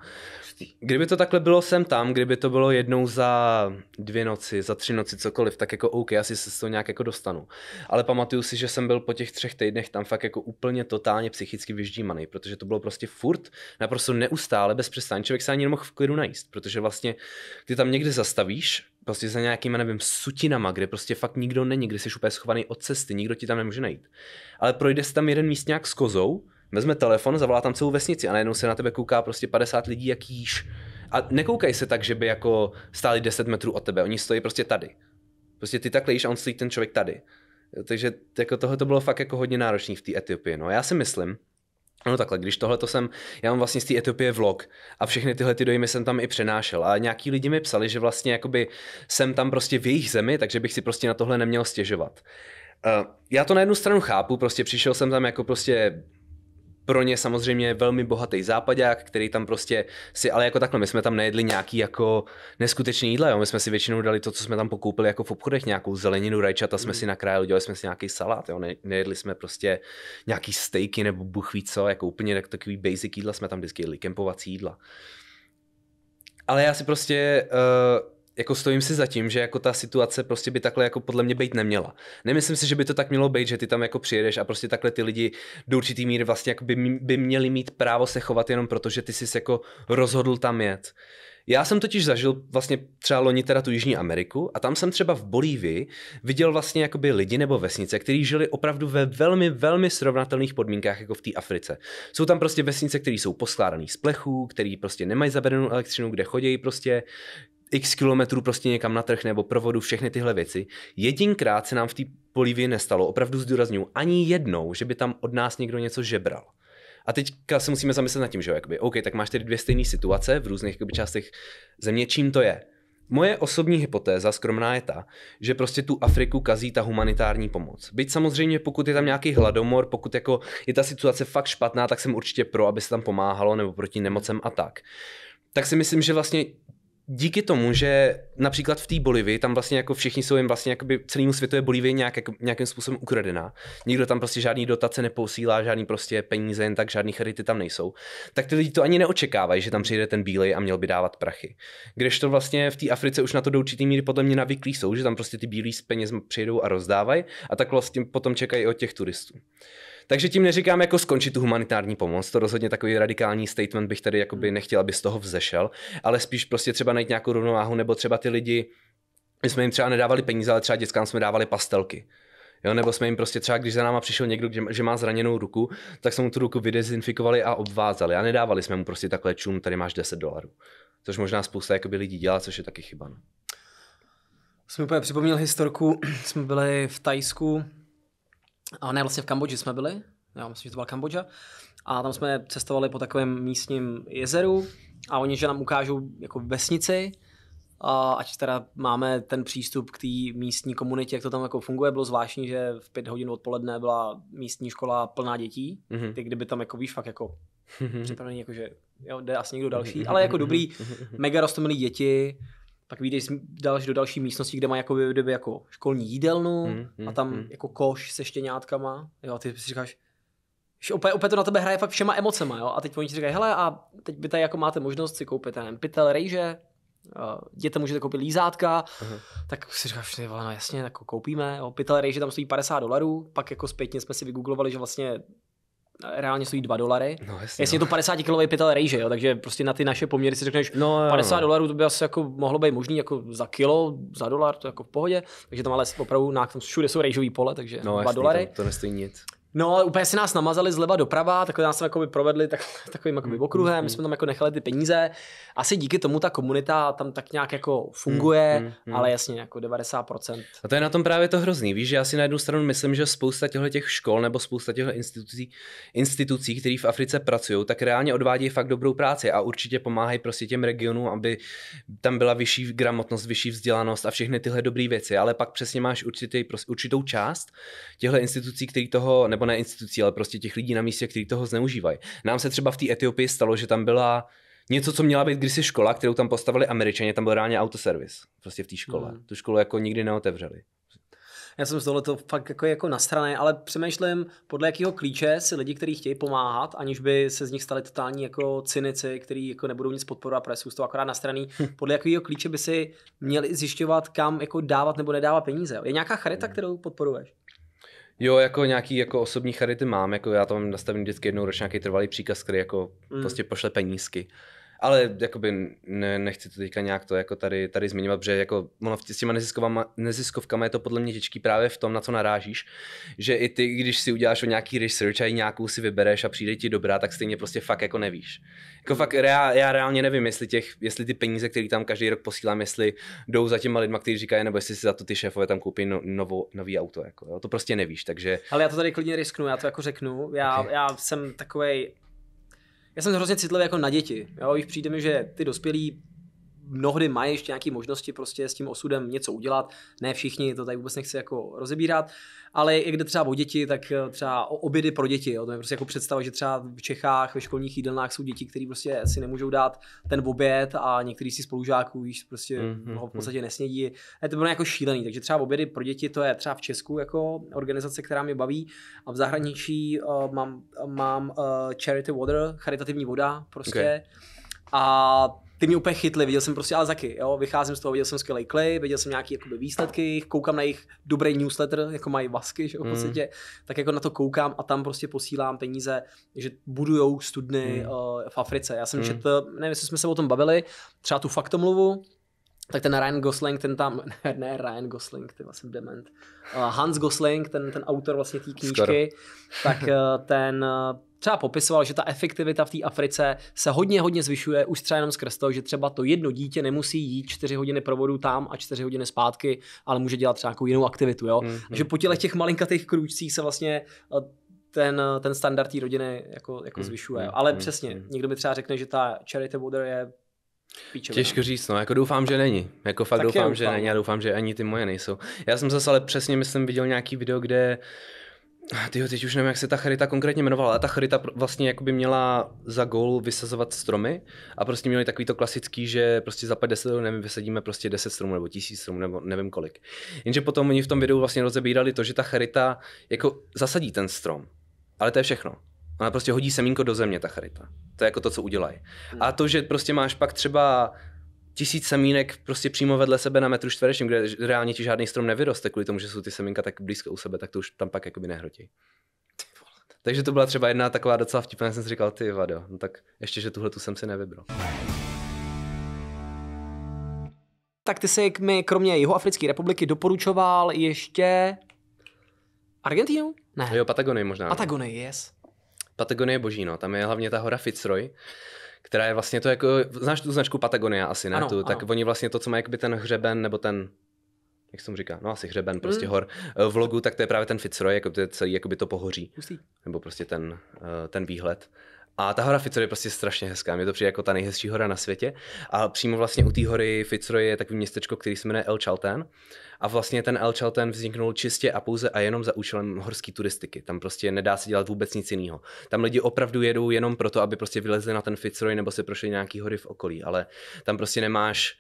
Kdyby to takhle bylo sem tam, kdyby to bylo jednou za dvě noci, za tři noci, cokoliv, tak jako OK, asi se z toho nějak jako dostanu. Ale pamatuju si, že jsem byl po těch třech týdnech tam fakt jako úplně totálně psychicky vyždímaný, protože to bylo prostě furt, naprosto neustále, bez přestání. Člověk se ani nemohl v klidu najíst, protože vlastně ty tam někde zastavíš, prostě za nějakýma, nevím, sutinama, kde prostě fakt nikdo není, kde jsi úplně schovaný od cesty, nikdo ti tam nemůže najít. Ale projde si tam jeden místňák s kozou, vezme telefon, zavolá tam celou vesnici a najednou se na tebe kouká prostě 50 lidí, jak jíš. A nekoukaj se tak, že by jako stáli 10 metrů od tebe, oni stojí prostě tady. Prostě ty takhle jíš a on stojí ten člověk tady. Takže jako tohle to bylo fakt jako hodně náročné v té Etiopii. No já si myslím, No takhle, když tohle to jsem, já mám vlastně z té Etiopie vlog a všechny tyhle ty dojmy jsem tam i přenášel a nějaký lidi mi psali, že vlastně jakoby jsem tam prostě v jejich zemi, takže bych si prostě na tohle neměl stěžovat. Uh, já to na jednu stranu chápu, prostě přišel jsem tam jako prostě pro ně samozřejmě velmi bohatý západák, který tam prostě si, ale jako takhle, my jsme tam nejedli nějaký jako neskutečný jídlo, jo? my jsme si většinou dali to, co jsme tam pokoupili jako v obchodech, nějakou zeleninu, rajčata jsme mm. si nakrájeli, dělali jsme si nějaký salát, jo? Ne, nejedli jsme prostě nějaký stejky nebo buchví co, jako úplně takový basic jídla jsme tam vždycky jedli, kempovací jídla. Ale já si prostě uh, jako stojím si za tím, že jako ta situace prostě by takhle jako podle mě být neměla. Nemyslím si, že by to tak mělo být, že ty tam jako přijedeš a prostě takhle ty lidi do určitý míry vlastně jako by, by měli mít právo se chovat jenom proto, že ty jsi jako rozhodl tam jet. Já jsem totiž zažil vlastně třeba loni teda tu Jižní Ameriku a tam jsem třeba v Bolívii viděl vlastně jakoby lidi nebo vesnice, kteří žili opravdu ve velmi, velmi srovnatelných podmínkách jako v té Africe. Jsou tam prostě vesnice, které jsou poskládané z plechů, které prostě nemají zavedenou elektřinu, kde chodí prostě x kilometrů prostě někam na trh nebo provodu, všechny tyhle věci. Jedinkrát se nám v té Bolívii nestalo, opravdu zdůraznuju, ani jednou, že by tam od nás někdo něco žebral. A teďka se musíme zamyslet nad tím, že jakoby, OK, tak máš tedy dvě stejné situace v různých jakoby, částech země, čím to je? Moje osobní hypotéza skromná je ta, že prostě tu Afriku kazí ta humanitární pomoc. Byť samozřejmě, pokud je tam nějaký hladomor, pokud jako je ta situace fakt špatná, tak jsem určitě pro, aby se tam pomáhalo nebo proti nemocem a tak. Tak si myslím, že vlastně díky tomu, že například v té Bolivii, tam vlastně jako všichni jsou jim vlastně jakoby celému světu je Bolivie nějak, jako, nějakým způsobem ukradená. Nikdo tam prostě žádný dotace neposílá, žádný prostě peníze, jen tak žádný charity tam nejsou. Tak ty lidi to ani neočekávají, že tam přijde ten bílej a měl by dávat prachy. Když to vlastně v té Africe už na to do určitý míry podle mě navyklí jsou, že tam prostě ty bílí s peněz přijdou a rozdávají a tak vlastně potom čekají od těch turistů. Takže tím neříkám jako skončit tu humanitární pomoc, to rozhodně takový radikální statement bych tady jakoby nechtěl, aby z toho vzešel, ale spíš prostě třeba najít nějakou rovnováhu, nebo třeba ty lidi, my jsme jim třeba nedávali peníze, ale třeba dětskám jsme dávali pastelky. Jo, nebo jsme jim prostě třeba, když za náma přišel někdo, že má zraněnou ruku, tak jsme mu tu ruku vydezinfikovali a obvázali a nedávali jsme mu prostě takhle čum, tady máš 10 dolarů. Což možná spousta jakoby, lidí dělá, což je taky chyba. No. Jsem úplně připomněl historku, *clears throat* jsme byli v Tajsku a ne, vlastně v Kambodži jsme byli, já myslím, že to byla Kambodža. A tam jsme cestovali po takovém místním jezeru a oni, že nám ukážou jako vesnici, a ať teda máme ten přístup k té místní komunitě, jak to tam jako funguje, bylo zvláštní, že v pět hodin odpoledne byla místní škola plná dětí, mm-hmm. ty kdyby tam jako víš fakt jako připravený, jako že jo, jde asi někdo další, ale jako dobrý, mega rostomilý děti, pak vyjdeš další do další místnosti, kde má jako, kdyby jako školní jídelnu mm, mm, a tam mm. jako koš se štěňátkama, jo, a ty si říkáš, že opět, opět to na tebe hraje fakt všema emocema, jo, a teď oni ti říkají, hele, a teď by tady jako máte možnost si koupit ten pytel rejže, dětem můžete koupit lízátka, uh-huh. tak si říkáš, no jasně, tak koupíme, jo, pytel rejže tam stojí 50 dolarů, pak jako zpětně jsme si vygooglovali, že vlastně reálně stojí 2 dolary. No, jasně, Jestli no. je to 50 kilový pytel rejže, jo, takže prostě na ty naše poměry si řekneš, no, 50 no. dolarů to by asi jako mohlo být možný jako za kilo, za dolar, to jako v pohodě. Takže tam ale opravdu na, všude jsou rejžový pole, takže no, 2 jasný, dolary. To, to nestojí nic. No, úplně si nás namazali zleva doprava, tak nás jako provedli tak, *laughs* takovým jakoby mm, okruhem, my mm, jsme tam jako nechali ty peníze. Asi díky tomu ta komunita tam tak nějak jako funguje, mm, mm, ale jasně jako 90%. A to je na tom právě to hrozný. Víš, že já si na jednu stranu myslím, že spousta těchto těch škol nebo spousta těchto institucí, institucí, které v Africe pracují, tak reálně odvádějí fakt dobrou práci a určitě pomáhají prostě těm regionům, aby tam byla vyšší gramotnost, vyšší vzdělanost a všechny tyhle dobré věci. Ale pak přesně máš určitý, určitou část těchto institucí, které toho, nebo ne institucí, ale prostě těch lidí na místě, kteří toho zneužívají. Nám se třeba v té Etiopii stalo, že tam byla něco, co měla být kdysi škola, kterou tam postavili američani, tam byl reálně autoservis prostě v té škole. Hmm. Tu školu jako nikdy neotevřeli. Já jsem z tohoto fakt jako, jako nastraný, ale přemýšlím, podle jakého klíče si lidi, kteří chtějí pomáhat, aniž by se z nich stali totální jako cynici, kteří jako nebudou nic podporovat, protože jsou z toho akorát nastraný, hm. podle jakého klíče by si měli zjišťovat, kam jako dávat nebo nedávat peníze. Je nějaká charita, hm. kterou podporuješ? Jo, jako nějaký jako osobní charity mám, jako já tam nastavím vždycky jednou ročně nějaký trvalý příkaz, který jako mm. prostě pošle penízky. Ale jakoby ne, nechci to teďka nějak to jako tady, tady zmiňovat, protože jako ono s těma neziskovkama, neziskovkama je to podle mě těžký právě v tom, na co narážíš, že i ty, když si uděláš o nějaký research a nějakou si vybereš a přijde ti dobrá, tak stejně prostě fakt jako nevíš. Jako fakt reál, já reálně nevím, jestli, těch, jestli ty peníze, které tam každý rok posílám, jestli jdou za těma lidma, kteří říkají, nebo jestli si za to ty šéfové tam koupí no, novo, nový auto. Jako, jo? To prostě nevíš, takže... Ale já to tady klidně risknu, já to jako řeknu. Já, okay. já jsem takový já jsem hrozně citlivý jako na děti. Jo? Když přijde mi, že ty dospělí mnohdy mají ještě nějaké možnosti prostě s tím osudem něco udělat. Ne všichni, to tady vůbec nechci jako rozebírat, ale jak jde třeba o děti, tak eh, třeba o obědy pro děti. Jo. To je prostě jako představa, že třeba v Čechách ve školních jídelnách jsou děti, které prostě si nemůžou dát ten oběd a některý si spolužáků víš, prostě mm-hmm. ho v podstatě nesnědí. Je to bylo jako šílený. Takže třeba obědy pro děti to je třeba v Česku jako organizace, která mě baví a v zahraničí uh, mám, mám uh, Charity Water, charitativní voda prostě. Okay. A ty mě úplně chytli, viděl jsem prostě Alzaky, jo, vycházím z toho, viděl jsem skvělý klej, viděl jsem nějaké jakoby, výsledky, koukám na jejich dobrý newsletter, jako mají vasky, že v mm. podstatě, mm. tak jako na to koukám a tam prostě posílám peníze, že budujou studny mm. uh, v Africe. Já jsem mm. četl, nevím, jestli jsme se o tom bavili, třeba tu faktomluvu, tak ten Ryan Gosling, ten tam, *laughs* ne, ne Ryan Gosling, ty vlastně dement, uh, Hans Gosling, ten, ten autor vlastně té knížky, Skoro. tak uh, ten třeba popisoval, že ta efektivita v té Africe se hodně, hodně zvyšuje už třeba jenom skrz toho, že třeba to jedno dítě nemusí jít čtyři hodiny provodu tam a čtyři hodiny zpátky, ale může dělat třeba nějakou jinou aktivitu. Jo? Mm-hmm. Že po těch malinkatých krůčcích se vlastně ten, ten standard té rodiny jako, jako mm, zvyšuje. Mm, ale mm, přesně, mm. někdo mi třeba řekne, že ta charity water je Píčovina. Těžko říct, no, jako doufám, že není. Jako fakt Taky doufám, doufám, že není a doufám, že ani ty moje nejsou. Já jsem zase ale přesně, myslím, viděl nějaký video, kde Tyjo, teď už nevím, jak se ta charita konkrétně jmenovala, ale ta charita vlastně jakoby měla za gól vysazovat stromy a prostě měli takový to klasický, že prostě za 50 euro, nevím, vysadíme prostě 10 stromů nebo 1000 stromů nebo nevím kolik. Jenže potom oni v tom videu vlastně rozebírali to, že ta charita jako zasadí ten strom, ale to je všechno. Ona prostě hodí semínko do země, ta charita. To je jako to, co udělají. A to, že prostě máš pak třeba tisíc semínek prostě přímo vedle sebe na metru čtverečním, kde reálně ti žádný strom nevyroste kvůli tomu, že jsou ty semínka tak blízko u sebe, tak to už tam pak jakoby nehrotí. Takže to byla třeba jedna taková docela vtipná, jsem si říkal, ty vado, no tak ještě, že tuhle tu jsem si nevybral. Tak ty jsi mi kromě Jihoafrické republiky doporučoval ještě Argentínu? Ne. Jo, Patagonii možná. no. Patagonii, yes. Patagonie je boží, no. Tam je hlavně ta hora Fitzroy, která je vlastně to jako, znáš tu značku Patagonia asi, ne? Ano, tu, tak ano. oni vlastně to, co má jakoby ten hřeben, nebo ten, jak se tomu říká, no asi hřeben, prostě Mm. hor, v logu, tak to je právě ten Fitzroy, jako to je celý jakoby to pohoří. Hustý. nebo prostě ten, eh, ten výhled. A ta hora Fitzroy je prostě strašně hezká. Mně to přijde jako ta nejhezčí hora na světě. A přímo vlastně u té hory Fitzroy je takový městečko, který se jmenuje El Chalten. A vlastně ten El Chalten vzniknul čistě a pouze a jenom za účelem horské turistiky. Tam prostě nedá se dělat vůbec nic jiného. Tam lidi opravdu jedou jenom proto, aby prostě vylezli na ten Fitzroy nebo si prošli nějaký hory v okolí. Ale tam prostě nemáš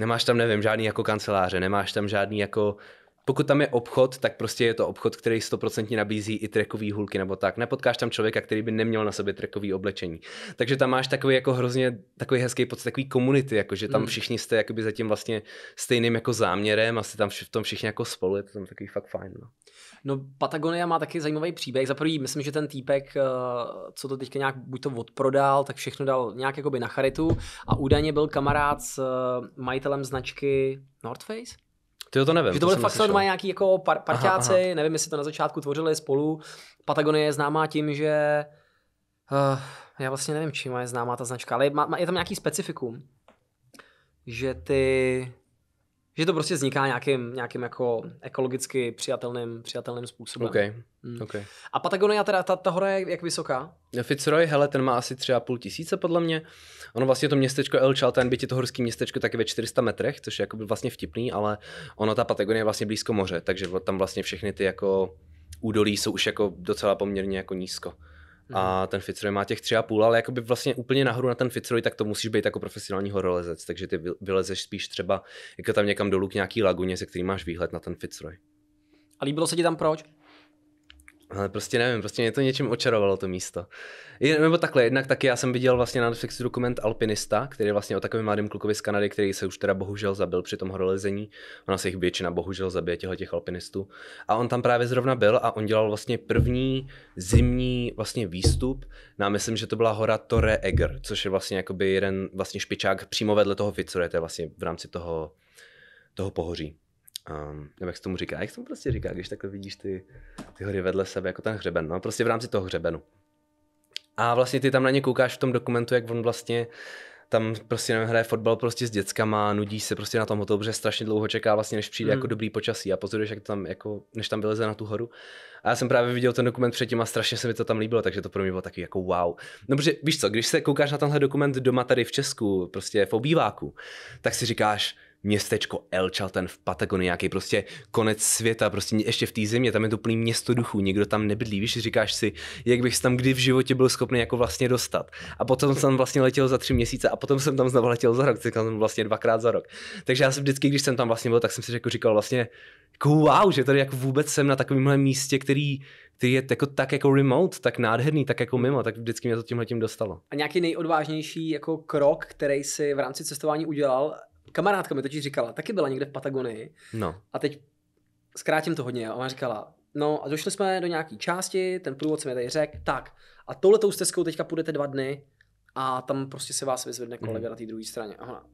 Nemáš tam, nevím, žádný jako kanceláře, nemáš tam žádný jako pokud tam je obchod, tak prostě je to obchod, který stoprocentně nabízí i trekový hůlky nebo tak. Nepotkáš tam člověka, který by neměl na sobě trekový oblečení. Takže tam máš takový jako hrozně takový hezký pocit, takový komunity, jako že tam Mm. všichni jste jakoby za tím vlastně stejným jako záměrem a jste tam v tom všichni jako spolu, je to tam takový fakt fajn. No. No Patagonia má taky zajímavý příběh. Za prvý, myslím, že ten týpek, eh, co to teďka nějak buď to odprodal, tak všechno dal nějak jakoby na charitu a údajně byl kamarád s eh, majitelem značky North Face. Ty to nevím. Že to byly fakt snad nějaký jako par- parťáci, Aha, nevím, jestli to na začátku tvořili spolu. Patagonie je známá tím, že uh, já vlastně nevím, čím je známá ta značka, ale má- je tam nějaký specifikum, že ty že to prostě vzniká nějakým, nějakým jako ekologicky přijatelným, přijatelným způsobem. OK, Hmm. OK. A Patagonia, teda ta, ta hora je jak vysoká? Fitzroy, hele, ten má asi tři a půl tisíce podle mě. Ono vlastně to městečko El Chalten, byť je to horský městečko, tak je ve 400 metrech, což je jako vlastně vtipný, ale ono ta Patagonie je vlastně blízko moře, takže tam vlastně všechny ty jako údolí jsou už jako docela poměrně jako nízko. A ten Fitzroy má těch tři a půl, ale jakoby vlastně úplně nahoru na ten Fitzroy, tak to musíš být jako profesionální horolezec, takže ty vy- vylezeš spíš třeba jako tam někam dolů k nějaký laguně, se kterým máš výhled na ten Fitzroy. A líbilo se ti tam proč? Ale prostě nevím, prostě mě to něčím očarovalo to místo. Je, nebo takhle, jednak taky já jsem viděl vlastně na Netflixu dokument Alpinista, který je vlastně o takovém mladém klukovi z Kanady, který se už teda bohužel zabil při tom horolezení. Ona se jich většina bohužel zabije těchto těch alpinistů. A on tam právě zrovna byl a on dělal vlastně první zimní vlastně výstup na, myslím, že to byla hora Torre Eger, což je vlastně jakoby jeden vlastně špičák přímo vedle toho Fitzroy, to je vlastně v rámci toho, toho pohoří. Um, nebo jak se tomu říká, jak se tomu prostě říká, když takhle vidíš ty, ty hory vedle sebe, jako ten hřeben, no, prostě v rámci toho hřebenu. A vlastně ty tam na ně koukáš v tom dokumentu, jak on vlastně tam prostě nevím, hraje fotbal prostě s dětskama, nudí se prostě na tom hotelu, protože strašně dlouho čeká vlastně, než přijde Mm. jako dobrý počasí a pozoruješ, jak tam jako, než tam vyleze na tu horu. A já jsem právě viděl ten dokument předtím a strašně se mi to tam líbilo, takže to pro mě bylo taky jako wow. No protože víš co, když se koukáš na tenhle dokument doma tady v Česku, prostě v obýváku, tak si říkáš, městečko El Chalten v Patagonii, nějaký prostě konec světa, prostě ještě v té zimě, tam je to plný město duchů, nikdo tam nebydlí, víš, říkáš si, jak bych tam kdy v životě byl schopný jako vlastně dostat. A potom jsem vlastně letěl za tři měsíce a potom jsem tam znovu letěl za rok, říkal jsem vlastně dvakrát za rok. Takže já jsem vždycky, když jsem tam vlastně byl, tak jsem si jako říkal vlastně, jako wow, že tady jako vůbec jsem na takovémhle místě, který, který je jako, tak jako remote, tak nádherný, tak jako mimo, tak vždycky mě to tímhle tím dostalo. A nějaký nejodvážnější jako krok, který si v rámci cestování udělal, kamarádka mi totiž říkala, taky byla někde v Patagonii No, a teď zkrátím to hodně, a ona říkala, no a došli jsme do nějaké části, ten průvodce mi tady řekl, tak a touhletou stezkou teďka půjdete dva dny a tam prostě se vás vyzvedne kolega Mhm. na té druhé straně. A ona,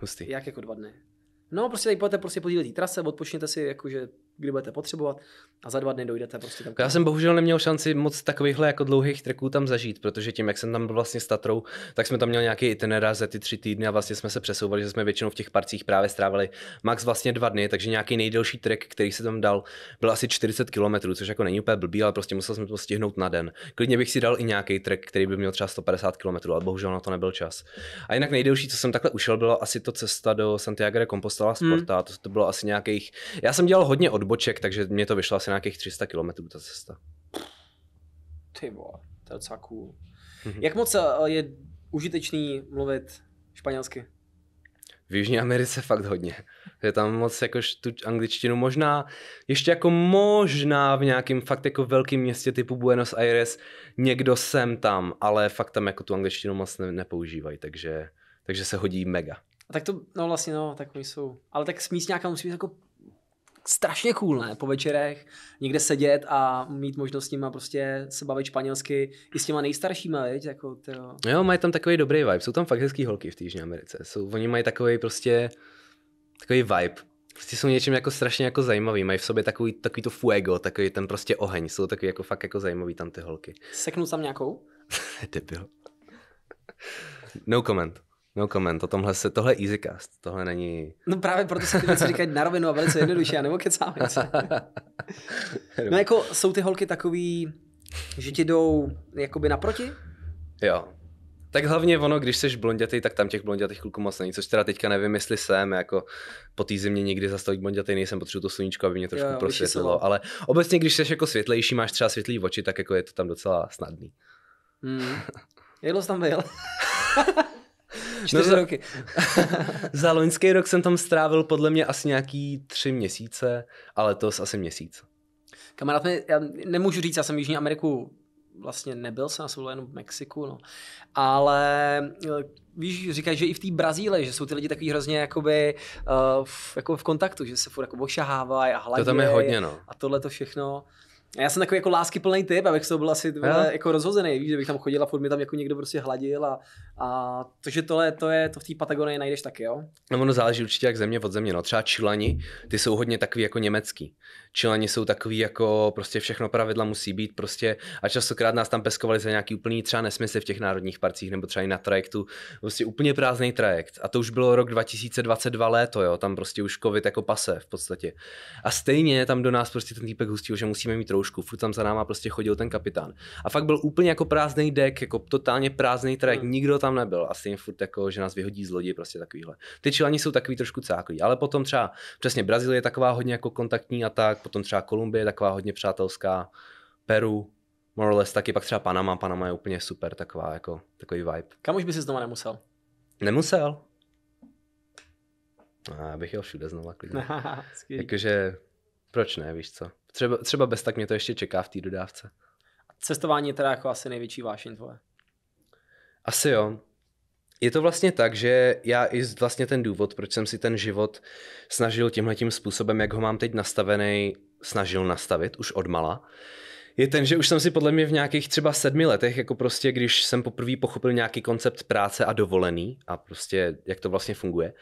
hustý. jak jako dva dny? No prostě tady půjdete prostě po této trase, odpočněte si jakože kdy budete potřebovat a za dva dny dojdete prostě tam. Já jsem bohužel neměl šanci moc takovýchhle jako dlouhých treků tam zažít, protože tím, jak jsem tam byl vlastně s Tatrou, tak jsme tam měli nějaký itinerář za ty tři týdny a vlastně jsme se přesouvali, že jsme většinou v těch parcích právě strávili max vlastně dva dny, takže nějaký nejdelší trek, který se tam dal, byl asi 40 km, což jako není úplně blbý, ale prostě musel jsem to stihnout na den. Klidně bych si dal i nějaký trek, který by měl třeba 150 km, ale bohužel na to nebyl čas. A jinak nejdelší, co jsem takhle ušel, bylo asi to cesta do Santiago de Compostela Sporta, hmm. to, to bylo asi nějakých, já jsem dělal hodně odboček, takže mě to vyšlo asi nějakých 300 km ta cesta. Ty vole, to je docela cool. Mm-hmm. Jak moc eh, je užitečný mluvit španělsky? V Jižní Americe fakt hodně. Je tam moc jakož tu angličtinu možná, ještě jako možná v nějakém fakt jako velkém městě typu Buenos Aires někdo sem tam, ale fakt tam jako tu angličtinu moc ne, nepoužívají, takže, takže se hodí mega. A tak to, no vlastně no, tak jsou. Ale tak smíst nějaká musí být jako strašně cool, ne? Po večerech někde sedět a mít možnost s nima prostě se bavit španělsky i s těma nejstaršíma, viď? Jako, tyjo. Jo, mají tam takový dobrý vibe. Jsou tam fakt hezký holky v Jižní Americe. Jsou, oni mají takový prostě takový vibe. Prostě jsou něčím jako strašně jako zajímavý, mají v sobě takový, takový to fuego, takový ten prostě oheň, jsou takový jako fakt jako zajímavý tam ty holky. Seknu tam nějakou? *laughs* Debil. no comment. No comment, o tomhle se, tohle je easycast, tohle není... No právě proto se ty věci říkají na rovinu a velice jednoduše, já nebo kecám *laughs* No jako jsou ty holky takový, že ti jdou jakoby naproti? Jo. Tak hlavně ono, když jsi blondětý, tak tam těch blondětých kluků moc není, což teda teďka nevím, jestli jsem, jako po té zimě nikdy za stolik blondětý nejsem, potřebuji to sluníčko, aby mě trošku jo, prosvětlilo, ale obecně, když jsi jako světlejší, máš třeba světlý oči, tak jako je to tam docela snadný. Hmm. Jedlo jsi tam byl. *laughs* Čtyři no, roky. *laughs* za loňský rok jsem tam strávil podle mě asi nějaký tři měsíce, ale to asi měsíc. Kamarád mi, já nemůžu říct, já jsem v Jižní Ameriku vlastně nebyl, jsem asi byl jenom v Mexiku, no. Ale víš, říkají, že i v té Brazílii, že jsou ty lidi takový hrozně jakoby, uh, v, jako v kontaktu, že se furt jako ošahávají a hladí. To tam je hodně, no. A tohle to všechno. Já jsem takový jako lásky plný typ, abych to byl asi yeah. jako rozhozený, víš, že bych tam chodil a furt mi tam jako někdo prostě hladil a, a to, že tohle to je, to v té Patagonii najdeš taky, jo? No ono záleží určitě jak země od země, no třeba Čilani, ty jsou hodně takový jako německý. Čilani jsou takový jako prostě všechno pravidla musí být prostě a častokrát nás tam peskovali za nějaký úplný třeba nesmysl v těch národních parcích nebo třeba i na trajektu, prostě úplně prázdný trajekt a to už bylo rok 2022 léto, jo, tam prostě už covid jako pase v podstatě. A stejně tam do nás prostě ten týpek hustil, že musíme mít roušku, furt tam za náma prostě chodil ten kapitán. A fakt byl úplně jako prázdný dek, jako totálně prázdný trajekt, hmm. nikdo tam nebyl a stejně furt jako, že nás vyhodí z lodi, prostě takovýhle. Ty čilani jsou takový trošku cáklí, ale potom třeba přesně Brazílie je taková hodně jako kontaktní a tak, potom třeba Kolumbie je taková hodně přátelská, Peru, more or less taky, pak třeba Panama, Panama je úplně super, taková jako, takový vibe. Kam už by si znova nemusel? Nemusel. No, já bych jel všude znova klidně. *laughs* Jakože, proč ne, víš co? Třeba, třeba bez tak mě to ještě čeká v té dodávce. Cestování je teda jako asi největší vášeň tvoje. Asi jo. Je to vlastně tak, že já i vlastně ten důvod, proč jsem si ten život snažil tímhle tím způsobem, jak ho mám teď nastavený, snažil nastavit už od mala, je ten, že už jsem si podle mě v nějakých třeba sedmi letech, jako prostě když jsem poprvé pochopil nějaký koncept práce a dovolený a prostě jak to vlastně funguje,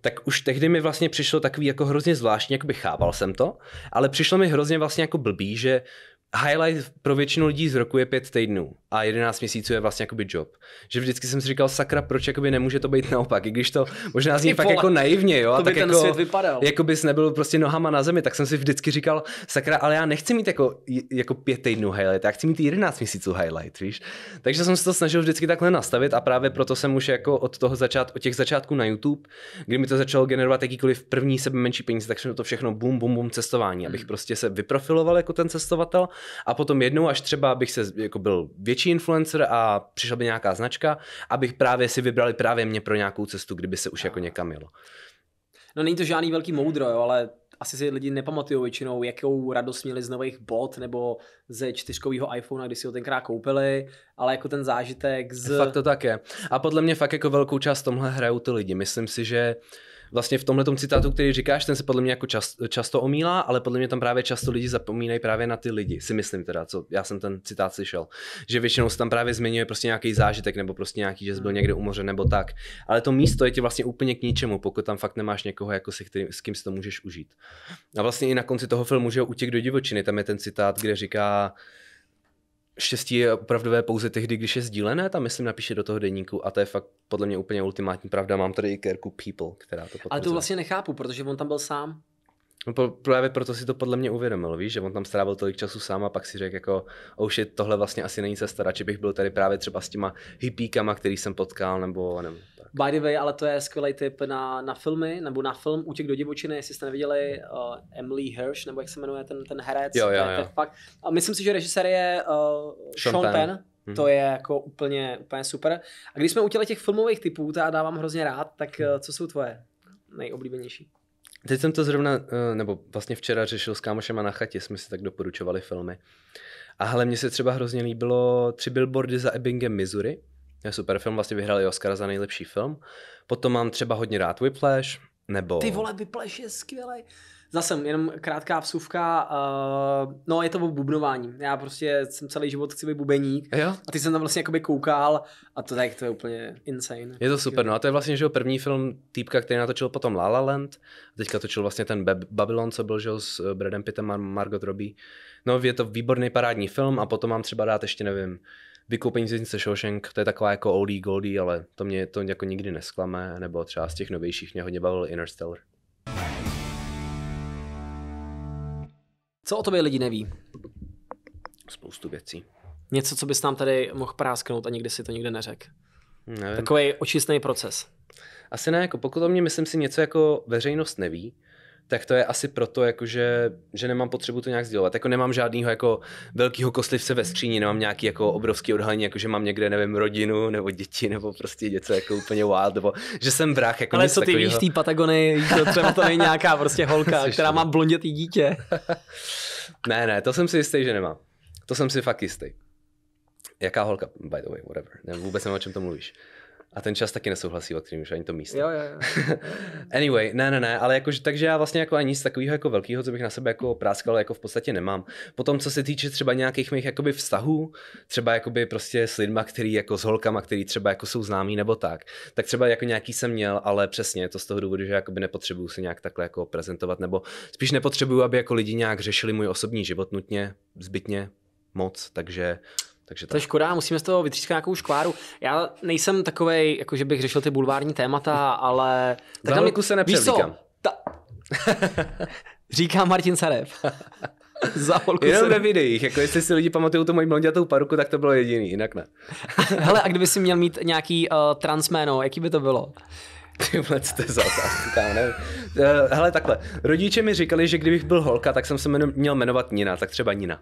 tak už tehdy mi vlastně přišlo takový jako hrozně zvláštní, jako by chápal jsem to, ale přišlo mi hrozně vlastně jako blbý, že highlight pro většinu lidí z roku je pět týdnů a 11 měsíců je vlastně jakoby job. Že vždycky jsem si říkal, sakra, proč jakoby nemůže to být naopak, i když to možná zní fakt jako naivně, jo, to tak jako, svět vypadal. jako bys nebyl prostě nohama na zemi, tak jsem si vždycky říkal, sakra, ale já nechci mít jako, jako pět týdnů highlight, já chci mít 11 měsíců highlight, víš. Takže jsem se to snažil vždycky takhle nastavit a právě proto jsem už jako od toho začát, od těch začátků na YouTube, kdy mi to začalo generovat jakýkoliv první sebe menší peníze, tak jsem to všechno bum, bum, bum cestování, abych hmm. prostě se vyprofiloval jako ten cestovatel a potom jednou, až třeba bych se jako byl větší influencer a přišla by nějaká značka, abych právě si vybrali právě mě pro nějakou cestu, kdyby se už jako někam jelo. No není to žádný velký moudro, jo, ale asi si lidi nepamatují většinou, jakou radost měli z nových bot nebo ze čtyřkového iPhone, když si ho tenkrát koupili, ale jako ten zážitek z... Fakt to tak je. A podle mě fakt jako velkou část tomhle hrajou ty lidi. Myslím si, že vlastně v tomhle citátu, který říkáš, ten se podle mě jako čas, často omílá, ale podle mě tam právě často lidi zapomínají právě na ty lidi, si myslím teda, co já jsem ten citát slyšel, že většinou se tam právě zmiňuje prostě nějaký zážitek nebo prostě nějaký, že jsi byl někde u moře nebo tak, ale to místo je ti vlastně úplně k ničemu, pokud tam fakt nemáš někoho, jako si, který, s kým si to můžeš užít. A vlastně i na konci toho filmu, že utěk do divočiny, tam je ten citát, kde říká, štěstí je opravdové pouze tehdy, když je sdílené, tam myslím napíše do toho deníku a to je fakt podle mě úplně ultimátní pravda. Mám tady i kérku People, která to potvrzuje. Ale to vlastně nechápu, protože on tam byl sám. No, právě proto si to podle mě uvědomil, víš, že on tam strávil tolik času sám a pak si řekl jako, oh shit, tohle vlastně asi není cesta, radši bych byl tady právě třeba s těma hippíkama, který jsem potkal, nebo nevím. Tak. By the way, ale to je skvělý tip na, na filmy, nebo na film Útěk do divočiny, jestli jste neviděli uh, Emily Hirsch, nebo jak se jmenuje ten, ten herec. Jo, jo, jo. Fakt, a myslím si, že režisér je uh, Sean, Sean Penn. Penn. Mhm. To je jako úplně, úplně super. A když jsme u těch filmových typů, to já dávám hrozně rád, tak uh, co jsou tvoje nejoblíbenější? Teď jsem to zrovna, eh, nebo vlastně včera řešil s kámošema na chatě, jsme si tak doporučovali filmy. A hele, mně se třeba hrozně líbilo Tři billboardy za Ebbingem, Missouri. To je super film, vlastně vyhrál i Oscara za nejlepší film. Potom mám třeba hodně rád Whiplash, nebo... Ty vole, Whiplash je skvělý. Zase jenom krátká vsuvka, uh, no je to o bubnování. Já prostě jsem celý život chci být bubeník Jo? a ty jsem tam vlastně jakoby koukal a to tak to je úplně insane. Je to super, no a to je vlastně že jo, první film týpka, který natočil potom La La Land. A teďka točil vlastně ten Bab- Babylon, co byl že jo, s eh, Bradem Pittem a Margot Robbie. No je to výborný parádní film a potom mám třeba dát ještě, nevím, Vykoupení věznice Shawshank, to je taková jako oldie goldie, ale to mě to jako nikdy nesklame, nebo třeba z těch novějších mě hodně bavil Interstellar. Co o tobě lidi neví? Spoustu věcí. Něco, co bys nám tady mohl prásknout a nikdy si to nikde neřekl. Nevím. Takový očistný proces. Asi ne, jako pokud o mě myslím si něco jako veřejnost neví, tak to je asi proto, jako že, že nemám potřebu to nějak sdělovat. Jako nemám žádného jako velkého kostlivce ve skříni, nemám nějaký jako obrovský odhalení, jako že mám někde, nevím, rodinu nebo děti, nebo prostě něco jako úplně wild, nebo že jsem vrah. Jako Ale co ty takovýho. víš té Patagonii, že třeba to není nějaká prostě *laughs* holka, která má blondětý dítě. *laughs* Ne, ne, to jsem si jistý, že nemám. To jsem si fakt jistý. Jaká holka, by the way, whatever. Ne, vůbec nevím, o čem to mluvíš. A ten čas taky nesouhlasí, o kterým už ani to místo. Jo, jo, jo. *laughs* Anyway, ne, ne, ne, ale jakože, takže já vlastně jako ani nic takového jako velkého, co bych na sebe jako práskal, jako v podstatě nemám. Potom, co se týče třeba nějakých mých jakoby vztahů, třeba jakoby prostě s lidma, který jako s holkama, který třeba jako jsou známí nebo tak, tak třeba jako nějaký jsem měl, ale přesně je to z toho důvodu, že jakoby nepotřebuju se nějak takhle jako prezentovat, nebo spíš nepotřebuju, aby jako lidi nějak řešili můj osobní život nutně, zbytně, moc, takže, takže To je tak. škoda, musíme z toho vytřískat nějakou škváru. Já nejsem takovej, jako že bych řešil ty bulvární témata, ale... Za tam- holku se nepřevlíkám. Ta... *laughs* Říká Martin Sarev. *laughs* Za holku Jenom se... ve videích, jako jestli si lidi pamatují tu moji blondětou paruku, tak to bylo jediný, jinak ne. *laughs* Hele, a kdyby si měl mít nějaký uh, transméno, jaký by to bylo? Ty vole, co to je za otázku, kámo, nevím. Eh, Hele, takhle. Rodiče mi říkali, že kdybych byl holka, tak jsem se jmenu, měl jmenovat Nina, tak třeba Nina.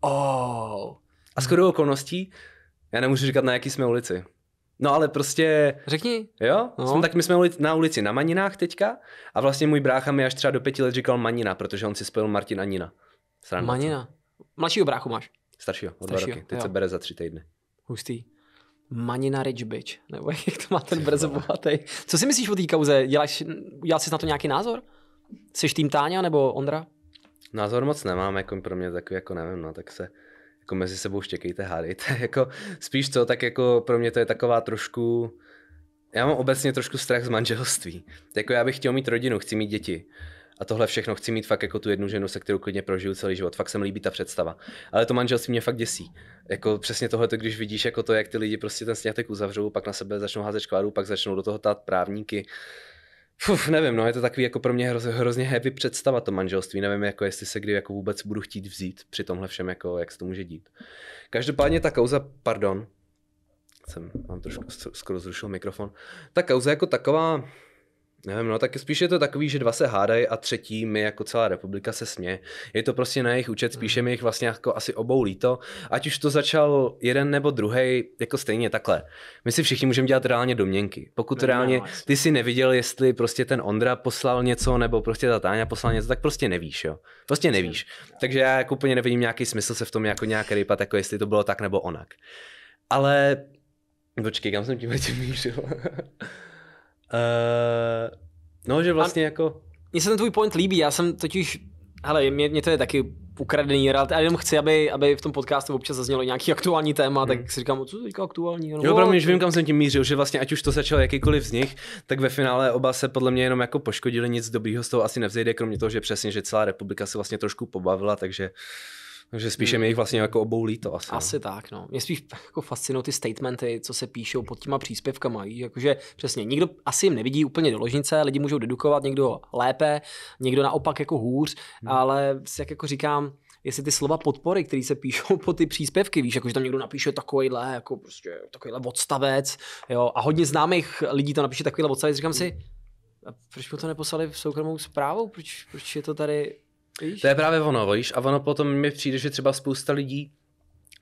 Oh. A shodou okolností, já nemůžu říkat, na jaký jsme ulici. No ale prostě, Řekni. jo, No. jsme, tak my jsme ulici, na ulici na Maninách teďka a vlastně můj brácha mi až třeba do pěti let říkal Manina, protože on si spojil Martin a Nina. Sranda. Manina. Mladšího bráchu máš. Staršího, o dva Staršího, roky. Teď jo. se bere za tři týdny. Hustý. Manina Rich Bitch. Nebo jak to má ten brzo bohatý. Co si myslíš o té kauze? Děláš, udělal jsi na to nějaký názor? Jsi tým Táňa nebo Ondra? Názor moc nemám, jako pro mě takový, jako nevím, no, tak se jako mezi sebou štěkejte, hádejte, *laughs* jako spíš co, tak jako pro mě to je taková trošku, já mám obecně trošku strach z manželství. Jako já bych chtěl mít rodinu, chci mít děti. A tohle všechno chci mít fakt jako tu jednu ženu, se kterou klidně prožiju celý život. Fakt se mi líbí ta představa. Ale to manželství mě fakt děsí. Jako přesně tohle, když vidíš jako to, jak ty lidi prostě ten snětek uzavřou, pak na sebe začnou házet škvádu, pak začnou do toho tát právníky. Fuf, nevím, no, je to takový jako pro mě hroz, hrozně heavy představa to manželství. Nevím, jako jestli se kdy jako vůbec budu chtít vzít při tomhle všem, jako jak se to může dít. Každopádně ta kauza, pardon, jsem, mám trošku skoro zrušil mikrofon. Ta kauza jako taková, nevím, no tak spíš je to takový, že dva se hádají a třetí my jako celá republika se směje. Je to prostě na jejich účet, spíše mi jich vlastně jako asi obou líto. Ať už to začal jeden nebo druhý, jako stejně takhle. My si všichni můžeme dělat reálně domněnky. Pokud No, reálně no, ty si neviděl, jestli prostě ten Ondra poslal něco, nebo prostě ta Táňa poslala něco, tak prostě nevíš, jo. Prostě nevíš. Takže já jako úplně nevidím nějaký smysl se v tom jako nějak rypat, jako jestli to bylo tak nebo onak. Ale Počkej, kam jsem tím *laughs* tím mířil? Uh, No, že vlastně A jako... Mně se ten tvůj point líbí, já jsem totiž, hele, mě, mě to je taky ukradený reality. A jenom chci, aby, aby v tom podcastu občas zaznělo nějaký aktuální téma, hmm. tak si říkám, co je aktuální? No, jo, pro mě, že vím, kam jsem tím mířil, že vlastně ať už to začalo jakýkoliv z nich, tak ve finále oba se podle mě jenom jako poškodili, nic dobrýho z toho asi nevzejde, kromě toho, že přesně, že celá republika se vlastně trošku pobavila, takže takže spíše hmm. mi jich vlastně jako obou líto asi. Asi no. tak, no. Mě spíš jako fascinují ty statementy, co se píšou pod těma příspěvkama. Jakože přesně, nikdo asi jim nevidí úplně do ložnice, lidi můžou dedukovat, někdo lépe, někdo naopak jako hůř, hmm. ale jak jako říkám, jestli ty slova podpory, které se píšou *laughs* po ty příspěvky, víš, jako že tam někdo napíše takovýhle, jako prostě takovýhle odstavec, jo, a hodně známých lidí to napíše takovýhle odstavec, říkám si, a proč mu to neposlali v soukromou zprávu, proč, proč je to tady, víš? To je právě ono, víš, a ono potom mi přijde, že třeba spousta lidí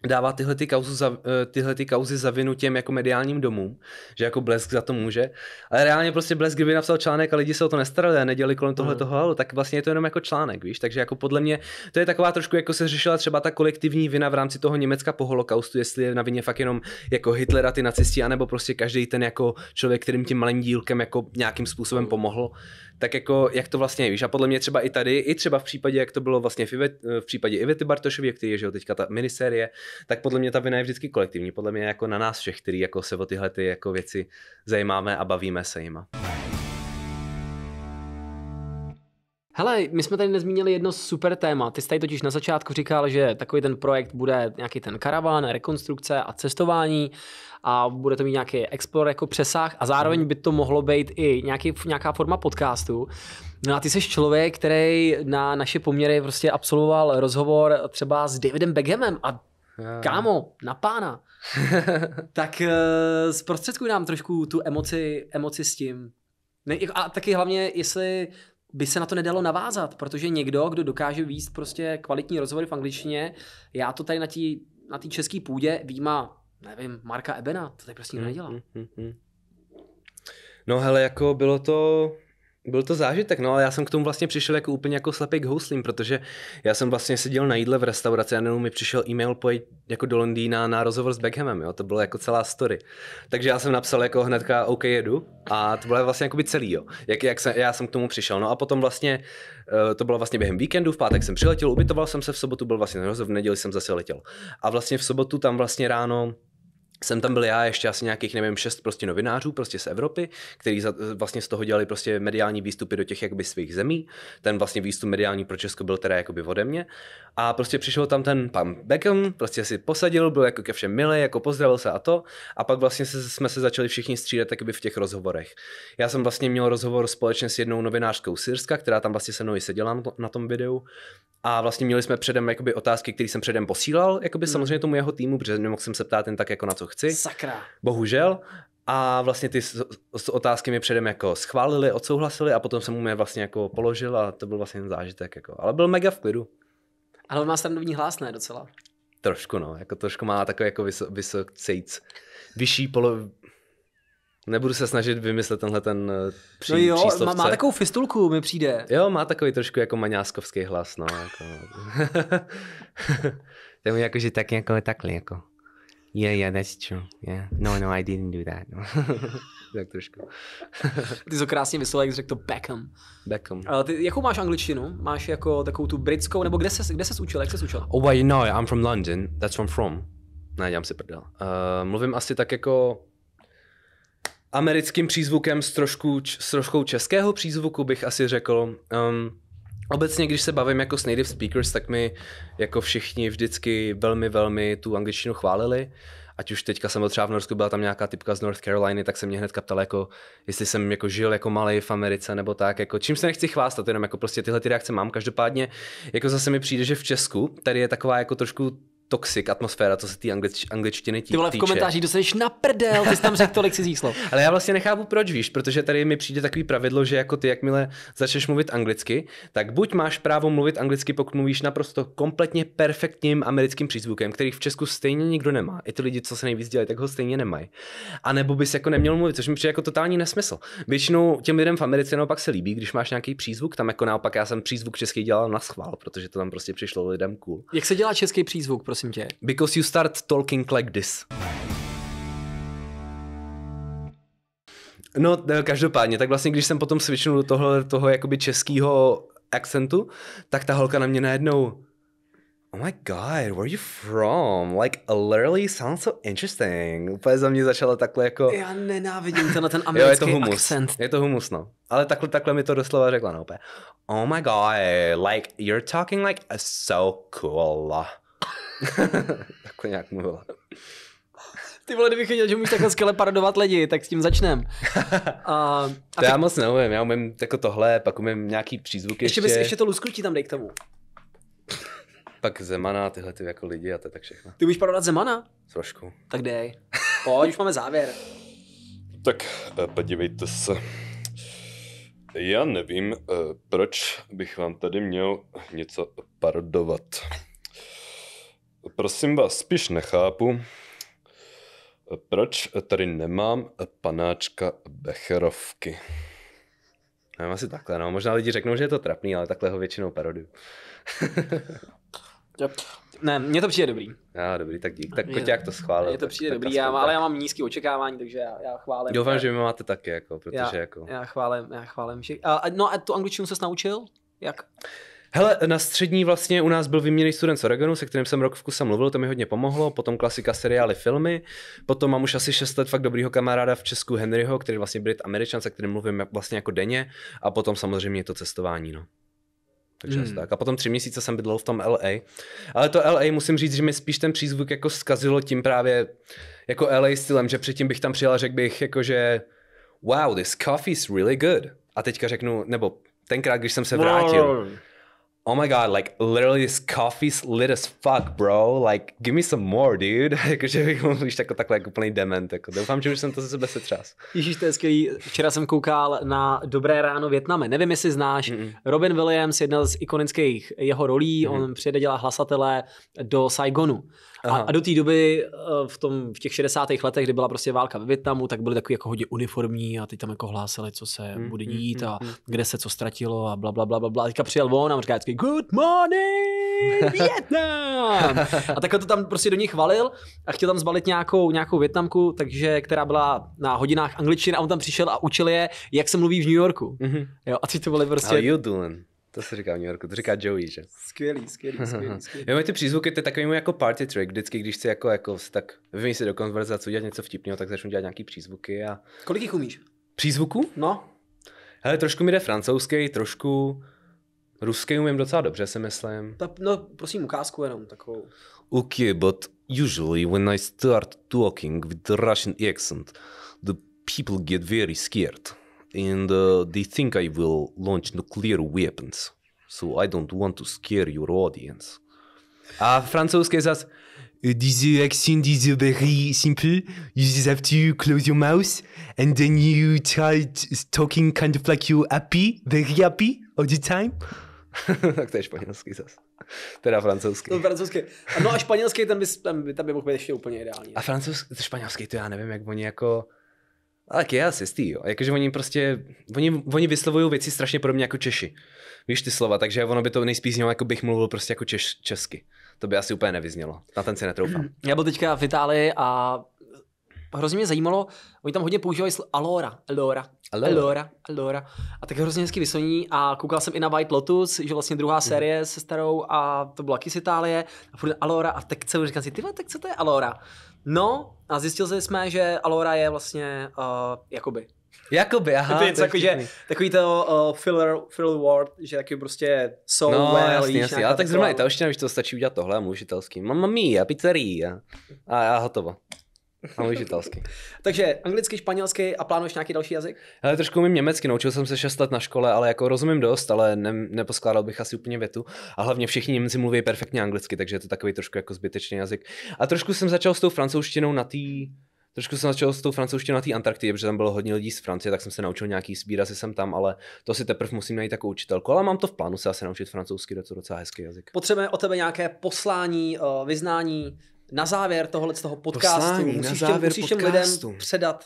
dává tyhle ty, kauzu za, eh, tyhle ty kauzy za vinu těm jako mediálním domům, že jako Blesk za to může. Ale reálně prostě Blesk, kdyby napsal článek a lidi se o to nestarali a nedělali kolem tohle mm. toho, tak vlastně je to jenom jako článek, víš. Takže jako podle mě to je taková trošku, jako se řešila třeba ta kolektivní vina v rámci toho Německa po holokaustu, jestli je na vině fakt jenom jako Hitler a ty nacisti, anebo prostě každý ten jako člověk, kterým tím malým dílkem jako nějakým způsobem mm. pomohl tak jako jak to vlastně je, víš, a podle mě třeba i tady, i třeba v případě, jak to bylo vlastně v, Ivet, v případě Ivety Bartošově, který je, že jo, teďka ta minisérie, tak podle mě ta vina je vždycky kolektivní, podle mě jako na nás všech, který jako se o tyhle ty jako věci zajímáme a bavíme se jima. Hele, my jsme tady nezmínili jedno super téma. Ty jsi tady totiž na začátku říkal, že takový ten projekt bude nějaký ten karavan, rekonstrukce a cestování a bude to mít nějaký explore jako přesah a zároveň by to mohlo být i nějaký, nějaká forma podcastu. No a ty jsi člověk, který na naše poměry prostě absolvoval rozhovor třeba s Davidem Beckhamem a kámo, na pána. *laughs* tak uh, zprostředkuj nám trošku tu emoci, emoci s tím. Ne, a taky hlavně, jestli by se na to nedalo navázat, protože někdo, kdo dokáže výst prostě kvalitní rozhovory v angličtině, já to tady na té na české půdě výjima, nevím, Marka Ebena, to tady prostě mm, nedělá. Mm, mm, mm. No hele, jako bylo to, byl to zážitek, no ale já jsem k tomu vlastně přišel jako úplně jako slepý k houslím, protože já jsem vlastně seděl na jídle v restauraci a mi přišel e-mail pojď jako do Londýna na rozhovor s Beckhamem, jo, to bylo jako celá story. Takže já jsem napsal jako hnedka OK jedu a to bylo vlastně jako by celý, jo, jak, jak jsem, já jsem k tomu přišel. No a potom vlastně, eh, to bylo vlastně během víkendu, v pátek jsem přiletěl, ubytoval jsem se v sobotu, byl vlastně rozhovor, v neděli jsem zase letěl. A vlastně v sobotu tam vlastně ráno jsem tam byl já, ještě asi nějakých, nevím, šest prostě novinářů prostě z Evropy, kteří vlastně z toho dělali prostě mediální výstupy do těch jakoby svých zemí. Ten vlastně výstup mediální pro Česko byl teda jakoby ode mě. A prostě přišel tam ten pan Beckham, prostě si posadil, byl jako ke všem milý, jako pozdravil se a to. A pak vlastně se, jsme se začali všichni střídat jakoby v těch rozhovorech. Já jsem vlastně měl rozhovor společně s jednou novinářkou Syrska, která tam vlastně se mnou seděla na tom videu. A vlastně měli jsme předem jakoby otázky, které jsem předem posílal, jakoby hmm. samozřejmě tomu jeho týmu, protože nemohl jsem se ptát jen tak jako na co chci. Sakra. Bohužel. A vlastně ty otázky mi předem jako schválili, odsouhlasili a potom jsem mu je vlastně jako položil a to byl vlastně zážitek. Jako. Ale byl mega v klidu. Ale on má standardní hlas, ne docela? Trošku, no. Jako trošku má takový jako vysok, vysok vyšší polo, Nebudu se snažit vymyslet tenhle ten eh, pří, No jo, má, má, takovou fistulku, mi přijde. Jo, má takový trošku jako maňáskovský hlas, no. Jako. *laughs* to je jako, že tak jako takhle, jako. Yeah, yeah, that's true. Yeah. No, no, I didn't do that. No. *laughs* tak trošku. ty jsi to krásně vyslovil, jak jsi řekl to Beckham. Beckham. Uh, ty, jakou máš angličtinu? Máš jako takovou tu britskou, nebo kde se, kde ses učil, jak se učil? Oh, well, you know, I'm from London. That's from from. Ne, dělám si prdel. Uh, mluvím asi tak jako americkým přízvukem s, trošku, s troškou českého přízvuku bych asi řekl. Um, Obecně, když se bavím jako s native speakers, tak mi jako všichni vždycky velmi, velmi tu angličtinu chválili. Ať už teďka jsem byl třeba v Norsku, byla tam nějaká typka z North Caroliny, tak se mě hned ptal, jako, jestli jsem jako žil jako malý v Americe nebo tak. Jako, čím se nechci chvástat, jenom jako prostě tyhle ty reakce mám. Každopádně jako zase mi přijde, že v Česku tady je taková jako trošku toxic atmosféra, co se té anglič, angličtiny týče. Ty vole, v komentářích dostaneš na prdel, ty jsi tam řekl tolik cizích slov. Ale já vlastně nechápu proč, víš, protože tady mi přijde takový pravidlo, že jako ty, jakmile začneš mluvit anglicky, tak buď máš právo mluvit anglicky, pokud mluvíš naprosto kompletně perfektním americkým přízvukem, který v Česku stejně nikdo nemá. I ty lidi, co se nejvíc dělají, tak ho stejně nemají. A nebo bys jako neměl mluvit, což mi přijde jako totální nesmysl. Většinou těm lidem v Americe naopak se líbí, když máš nějaký přízvuk, tam jako naopak já jsem přízvuk český dělal na schvál, protože to tam prostě přišlo lidem cool. Jak se dělá český přízvuk, prosím tě? Because you start talking like this. No, eh, každopádně, tak vlastně, když jsem potom switchnul do toho, toho jakoby českého akcentu, tak ta holka na mě najednou Oh my god, where are you from? Like, literally sounds so interesting. Úplně za mě začala takhle jako... Já nenávidím tenhle ten *laughs* Jo, je to americký humus. akcent. Je to humus, no. Ale takhle, takhle mi to doslova řekla, no úplně. Oh my god, like, you're talking like so cool. *laughs* takhle nějak mluvila. Ty vole, kdybych věděl, že můžeš takhle skvěle parodovat lidi, tak s tím začnem. A, *laughs* a To já moc neumím, já umím jako tohle, pak umím nějaký přízvuky ještě, ještě, bys, ještě to lusknutí tam dej k tomu. pak Zemana, tyhle ty jako lidi a to je tak všechno. Ty budeš parodovat Zemana? Trošku. Tak dej. Pojď, už máme závěr. Tak eh, podívejte se. Já nevím, eh, proč bych vám tady měl něco parodovat. Prosím vás, spíš nechápu, eh, proč tady nemám panáčka Becherovky. Nevím, asi takhle, no. Možná lidi řeknou, že je to trapný, ale takhle ho většinou paroduju. *laughs* Ne, mně to přijde dobrý. Já, dobrý, tak dík. Tak Koťák to schválil. Mně to tak- přijde tak dobrý, aspoň já, tak. ale já mám nízké očekávání, takže já, já chválím. Doufám, že vy máte taky, jako, protože já, jako... já chválím, já chválím. A, a, no a tu angličtinu se naučil? Jak? Hele, na střední vlastně u nás byl výměný student z Oregonu, se kterým jsem rok v kuse mluvil, to mi hodně pomohlo, potom klasika seriály, filmy, potom mám už asi 6 let fakt dobrýho kamaráda v Česku Henryho, který je vlastně Brit Američan, se kterým mluvím vlastně jako denně, a potom samozřejmě to cestování, no. Takže Hmm. tak. A potom tři měsíce jsem bydlel v tom LA. Ale to LA musím říct, že mi spíš ten přízvuk jako zkazilo tím právě jako LA stylem, že předtím bych tam přijel a řekl bych jako, že wow, this coffee is really good. A teďka řeknu, nebo tenkrát, když jsem se vrátil, oh my god, like literally this coffee's lit as fuck, bro. Like, give me some more, dude. *laughs* Jakože bych mohl víš, jako takhle jako plný dement. Jako. Doufám, že už jsem to ze sebe setřás. Ježíš, to je skvělý. Včera jsem koukal na Dobré ráno Větname. Nevím, jestli znáš. Mm-mm. Robin Williams, jedna z ikonických jeho rolí, Mhm. on přijede dělat hlasatele do Saigonu. A, Aha. a do té doby eh, v, tom, v těch 60. letech, kdy byla prostě válka ve Větnamu, tak byly takový jako hodně uniformní a teď tam jako hlásili, co se Mm, bude mm, dít a mm, mm. kde se co ztratilo a bla, bla, bla, bla, bla. A teďka přijel on a říká vždycky good morning, *laughs* Vietnam! A takhle to tam prostě do nich valil a chtěl tam zbalit nějakou, nějakou Větnamku, takže, která byla na hodinách angličtiny a on tam přišel a učil je, jak se mluví v New Yorku. Mm-hmm. Jo, a teď to byly How prostě you doing? To se říká v New Yorku, to říká Joey, že? skvělý, skvělý, *laughs* skvělý, skvělý. Jo, ty přízvuky, to je takový můj jako party trick. Vždycky, když chci jako, jako tak vyvím si do konverzace, udělat něco vtipného, tak začnu dělat nějaký přízvuky a... Kolik jich umíš? Přízvuku? No, Hele, trošku mi jde francouzský, trošku ruský umím docela dobře, si myslím. ta, no prosím ukázku jenom takovou. Okay, but usually when I start talking with the Russian accent, the people get very scared and uh, they think I will launch nuclear weapons. So I don't want to scare your audience. A francouzský zas This accent is very simple. You just have to close your mouth and then you try talking kind of like you're happy, very happy all the time. *laughs* tak to je španělský zas. Teda francouzský. To francouzský. No a španělský, ten by, ten by, ten by mohl být ještě úplně ideální. A francouzský, španělský, to já nevím, jak oni jako... Ale je asi stý, jo. Jakože oni prostě, oni, oni vyslovují věci strašně podobně jako Češi. Víš ty slova, takže ono by to nejspíš znělo, jako bych mluvil prostě jako češ, česky. To by asi úplně nevyznělo. Na ten si netroufám. Já byl teďka v Itálii a hrozně mě zajímalo, oni tam hodně používají sl- Alora, Alora, Allora. Alora, Alora. A tak hrozně hezky vysloní a koukal jsem i na White Lotus, že vlastně druhá série se starou a to byla z Itálie a furt Alora a tak celou říkám si, ty tak co to je Alora? No a zjistil jsme, že Alora je vlastně uh, jakoby. Jakoby, aha. to je něco jako, že takový to uh, filler, filler word, že taky prostě so No, well, jasný, víš, jasný. Ale tak zrovna taková- italština, víš, to stačí udělat tohle italský. Mamma mia, pizzeria. A já hotovo. A mluvíš italsky. Takže anglicky, španělsky a plánuješ nějaký další jazyk? Ale trošku umím německy, naučil jsem se 6 let na škole, ale jako rozumím dost, ale ne, neposkládal bych asi úplně větu. A hlavně všichni Němci mluví perfektně anglicky, takže je to takový trošku jako zbytečný jazyk. A trošku jsem začal s tou francouzštinou na té Trošku jsem začal s tou francouzštinou na té Antarktidě, protože tam bylo hodně lidí z Francie, tak jsem se naučil nějaký výrazy jsem tam, ale to si teprve musím najít jako učitelku. Ale mám to v plánu se asi naučit francouzsky, to je to docela hezký jazyk. Potřebujeme od tebe nějaké poslání, uh, vyznání na závěr tohohle z toho podcastu. Poslání na musíš závěr těm, musíš těm podcastu. lidem předat.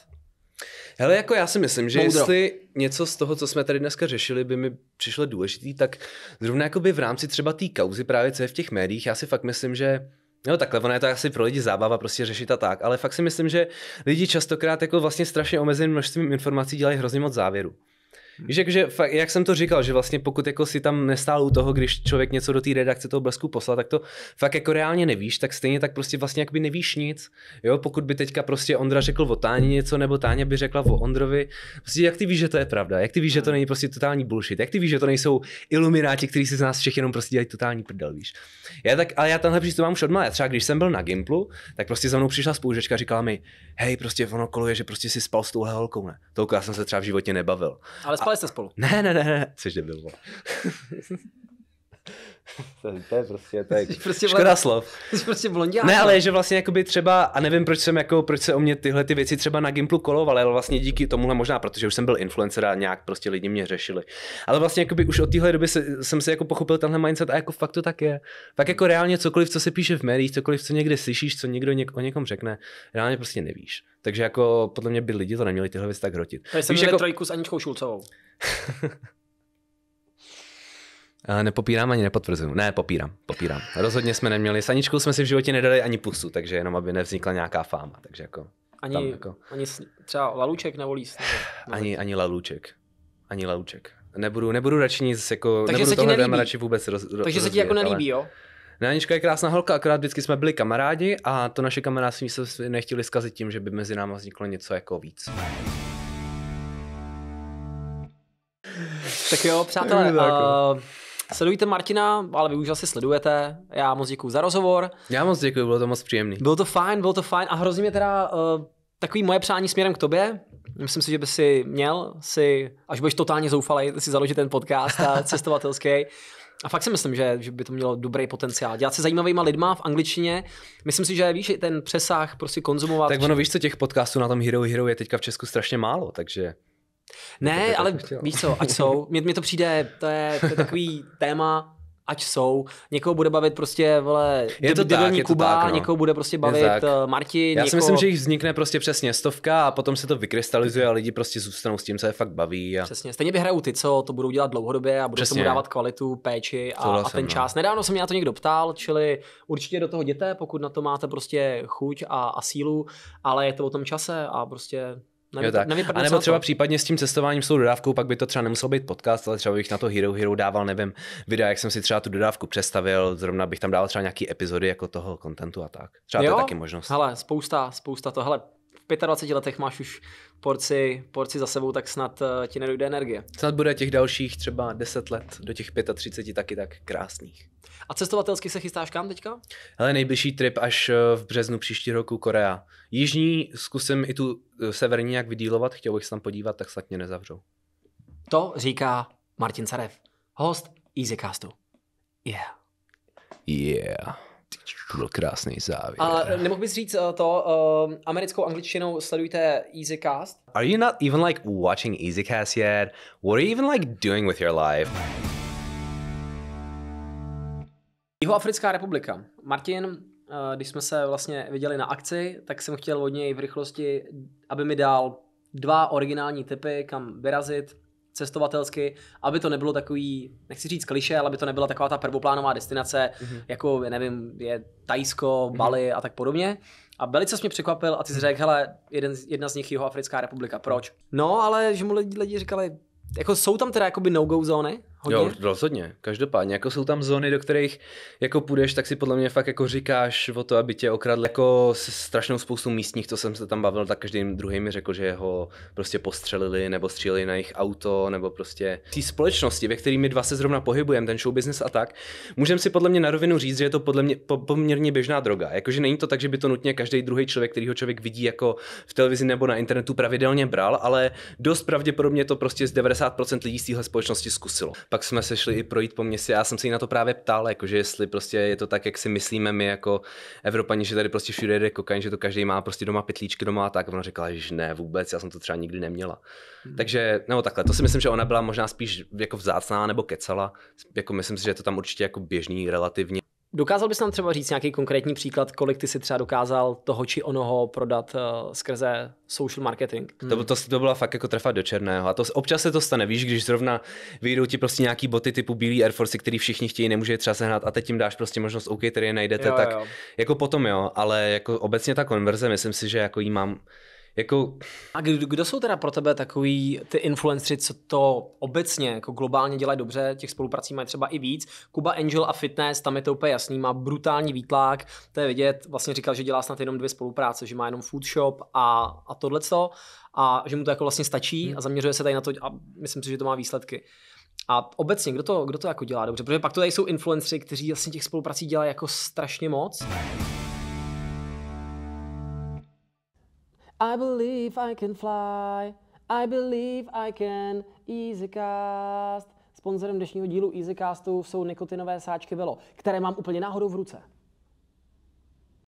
Hele, jako já si myslím, že Moudro. jestli něco z toho, co jsme tady dneska řešili, by mi přišlo důležitý, tak zrovna jakoby v rámci třeba té kauzy právě, co je v těch médiích, já si fakt myslím, že No takhle, ono je to asi pro lidi zábava prostě řešit a tak, ale fakt si myslím, že lidi častokrát jako vlastně strašně omezeným množstvím informací dělají hrozně moc závěru. Víš, jakože, fakt, jak jsem to říkal, že vlastně pokud jako si tam nestál u toho, když člověk něco do té redakce toho blesku poslal, tak to fakt jako reálně nevíš, tak stejně tak prostě vlastně jakoby nevíš nic. Jo, pokud by teďka prostě Ondra řekl o Táně něco, nebo Táně by řekla o Ondrovi, prostě jak ty víš, že to je pravda, jak ty víš, že to není prostě totální bullshit, jak ty víš, že to nejsou ilumináti, kteří si z nás všech jenom prostě dělají totální prdel, víš. Já tak, ale já tenhle přístup mám už od Třeba když jsem byl na Gimplu, tak prostě za mnou přišla spolužečka a říkala mi, hej, prostě ono koluje, že prostě si spal s touhle holkou, ne? Touhle já jsem se třeba v životě nebavil. Ale spali jste spolu. Ne, ne, ne, ne, což debil. *laughs* to, to je prostě, to je Jsi prostě škoda vole- slov. Jsi prostě blondiák. Ne, no. ale že vlastně jakoby třeba, a nevím, proč jsem jako, proč se o mě tyhle ty věci třeba na Gimplu kolovaly, ale vlastně díky tomuhle možná, protože už jsem byl influencer a nějak prostě lidi mě řešili. Ale vlastně jakoby už od téhle doby se, jsem si jako pochopil tenhle mindset a jako fakt to tak je. Fakt jako reálně cokoliv, co se píše v médiích, cokoliv, co někde slyšíš, co někdo něk, o někom řekne, reálně prostě nevíš. Takže jako podle mě by lidi to neměli tyhle věci tak hrotit. Takže jsem Víš, jako, trojku s Aničkou Šulcovou. *laughs* Ale nepopírám ani nepotvrzuju. Ne, popírám, popírám. Rozhodně jsme neměli. S Aničkou jsme si v životě nedali ani pusu, takže jenom aby nevznikla nějaká fáma. Takže jako Ani, Tam jako- ani třeba Laluček nebo Líst. Nebo, ani, ani Laluček. Ani Laluček. Nebudu, nebudu radši nic, jako, Takže nebudu se ti tohle téma nelíbí? radši vůbec roz, ro- Takže se ti jako rozvíjet, nelíbí, jo? Ne, Anička je krásná holka, akorát vždycky jsme byli kamarádi a to naše kamarádství se nechtěli zkazit tím, že by mezi náma vzniklo něco jako víc. Tak jo, přátelé, uh, sledujte Martina, ale vy už asi sledujete. Já moc děkuji za rozhovor. Já moc děkuji, bylo to moc příjemný. Bylo to fajn, bylo to fajn a hrozně mě teda uh, takový moje přání směrem k tobě. Myslím si, že by si měl si, až budeš totálně zoufalej, si založit ten podcast a *laughs* cestovatelský. A fakt si myslím, že, že by to mělo dobrý potenciál. Dělat se zajímavýma lidma v angličtině. Myslím si, že víš, ten přesah prostě konzumovat. Tak ono víš co, těch podcastů na tom Hero Hero je teďka v Česku strašně málo, takže Ne, ale víš co, ať jsou. Mně, mně to přijde, to je, to je takový *laughs* téma, ať jsou. Někoho bude bavit prostě, vole, Je to tak, je to Kuba, tak, no. někoho bude prostě bavit eh, Martin, Já někoho... si myslím, že jich vznikne prostě přesně stovka a potom se to vykrystalizuje a lidi prostě zůstanou s tím, co je fakt baví. A... Přesně. Stejně vyhrajou ty, co to budou dělat dlouhodobě a budou Přesně. tomu dávat kvalitu, péči a, a ten no. čas. Nedávno se mě na to někdo ptal, čili určitě do toho jděte, pokud na to máte prostě chuť a, a sílu, ale je to o tom čase a prostě nevy, Jo, tak. A nebo třeba to. případně s tím cestováním s tou dodávkou, pak by to třeba nemusel být podcast, ale třeba bych na to Hero Hero dával, nevím, videa, jak jsem si třeba tu dodávku představil, zrovna bych tam dal třeba nějaký epizody jako toho kontentu a tak. Třeba to Jo? je taky možnost. Hele, spousta, spousta to. Hele, v 25 letech máš už porci, porci za sebou, tak snad uh, ti nedojde energie. Snad bude těch dalších třeba 10 let do těch 35 taky tak krásných. A cestovatelsky se chystáš kam teďka? Hele, nejbližší trip až eh, v březnu příští roku Korea. Jižní zkusím i tu eh, severní nějak vydílovat, chtěl bych se tam podívat, tak snad mě nezavřou. To říká Martin Carev, host Easycastu. Yeah. Yeah. To byl krásný závěr. A nemohl bys říct uh, to, uh, americkou angličtinou sledujte Easycast? Are you not even like watching EasyCast yet? What are you even like doing with your life? Jihoafrická republika. Martin, když jsme se vlastně viděli na akci, tak jsem chtěl od něj v rychlosti, aby mi dal dva originální typy, kam vyrazit cestovatelsky, aby to nebylo takový, nechci říct kliše, ale aby to nebyla taková ta prvoplánová destinace, mm-hmm. jako, nevím, je Tajsko, Bali a tak podobně. A velice jsi mě překvapil a ty jsi řekl, hele, jeden, jedna z nich je Jihoafrická republika, proč? No, ale že mu lidi, lidi říkali, jako jsou tam teda jakoby no-go zóny? Hodně? Jo, rozhodně. Každopádně, jako jsou tam zóny, do kterých jako půjdeš, tak si podle mě fakt jako říkáš o to, aby tě okradl jako s strašnou spoustu místních, co jsem se tam bavil, tak každý druhý mi řekl, že ho prostě postřelili nebo stříleli na jejich auto, nebo prostě té společnosti, ve které my dva se zrovna pohybujeme, ten show business a tak, můžeme si podle mě na rovinu říct, že je to podle mě po, poměrně běžná droga. Jakože není to tak, že by to nutně každý druhý člověk, který ho člověk vidí jako v televizi nebo na internetu pravidelně bral, ale dost pravděpodobně to prostě z 90% lidí z téhle společnosti zkusilo. Pak jsme se šli i projít po městě a já jsem se jí na to právě ptal, jakože jestli prostě je to tak, jak si myslíme my jako Evropani, že tady prostě všude jde kokain, že to každý má prostě doma pytlíčky doma a tak. A ona říkala, že ne, vůbec, já jsem to třeba nikdy neměla. Hmm. Takže, nebo takhle, to si myslím, že ona byla možná spíš jako vzácná nebo kecala. Jako myslím si, že je to tam určitě jako běžný relativně. Dokázal bys nám třeba říct nějaký konkrétní příklad, kolik ty si třeba dokázal toho či onoho prodat uh, skrze social marketing? Hmm. To, to, to byla fakt jako trefa do černého. A to občas se to stane, víš, když zrovna vyjdou ti prostě nějaký boty typu bílý Air Force, který všichni chtějí, nemůže je třeba sehnat a teď tím dáš prostě možnost OK, který je najdete, jo, tak jo. jako potom jo, ale jako obecně ta konverze, myslím si, že jako jí mám jako... A kdo, kdo jsou teda pro tebe takový ty influenceri, co to obecně jako globálně dělají dobře, těch spoluprací mají třeba i víc. Kuba Angel a Fitness, tam je to úplně jasný, má brutální výtlak, to je vidět, vlastně říkal, že dělá snad jenom dvě spolupráce, že má jenom food shop a, a tohleto a že mu to jako vlastně stačí hmm. a zaměřuje se tady na to a myslím si, že to má výsledky. A obecně, kdo to, kdo to jako dělá dobře? Protože pak to tady jsou influenceri, kteří vlastně těch spoluprací dělají jako strašně moc. I believe I can fly, I believe I can, EasyCast. Sponzorem dnešního dílu EasyCastu jsou nikotinové sáčky Velo, které mám úplně náhodou v ruce.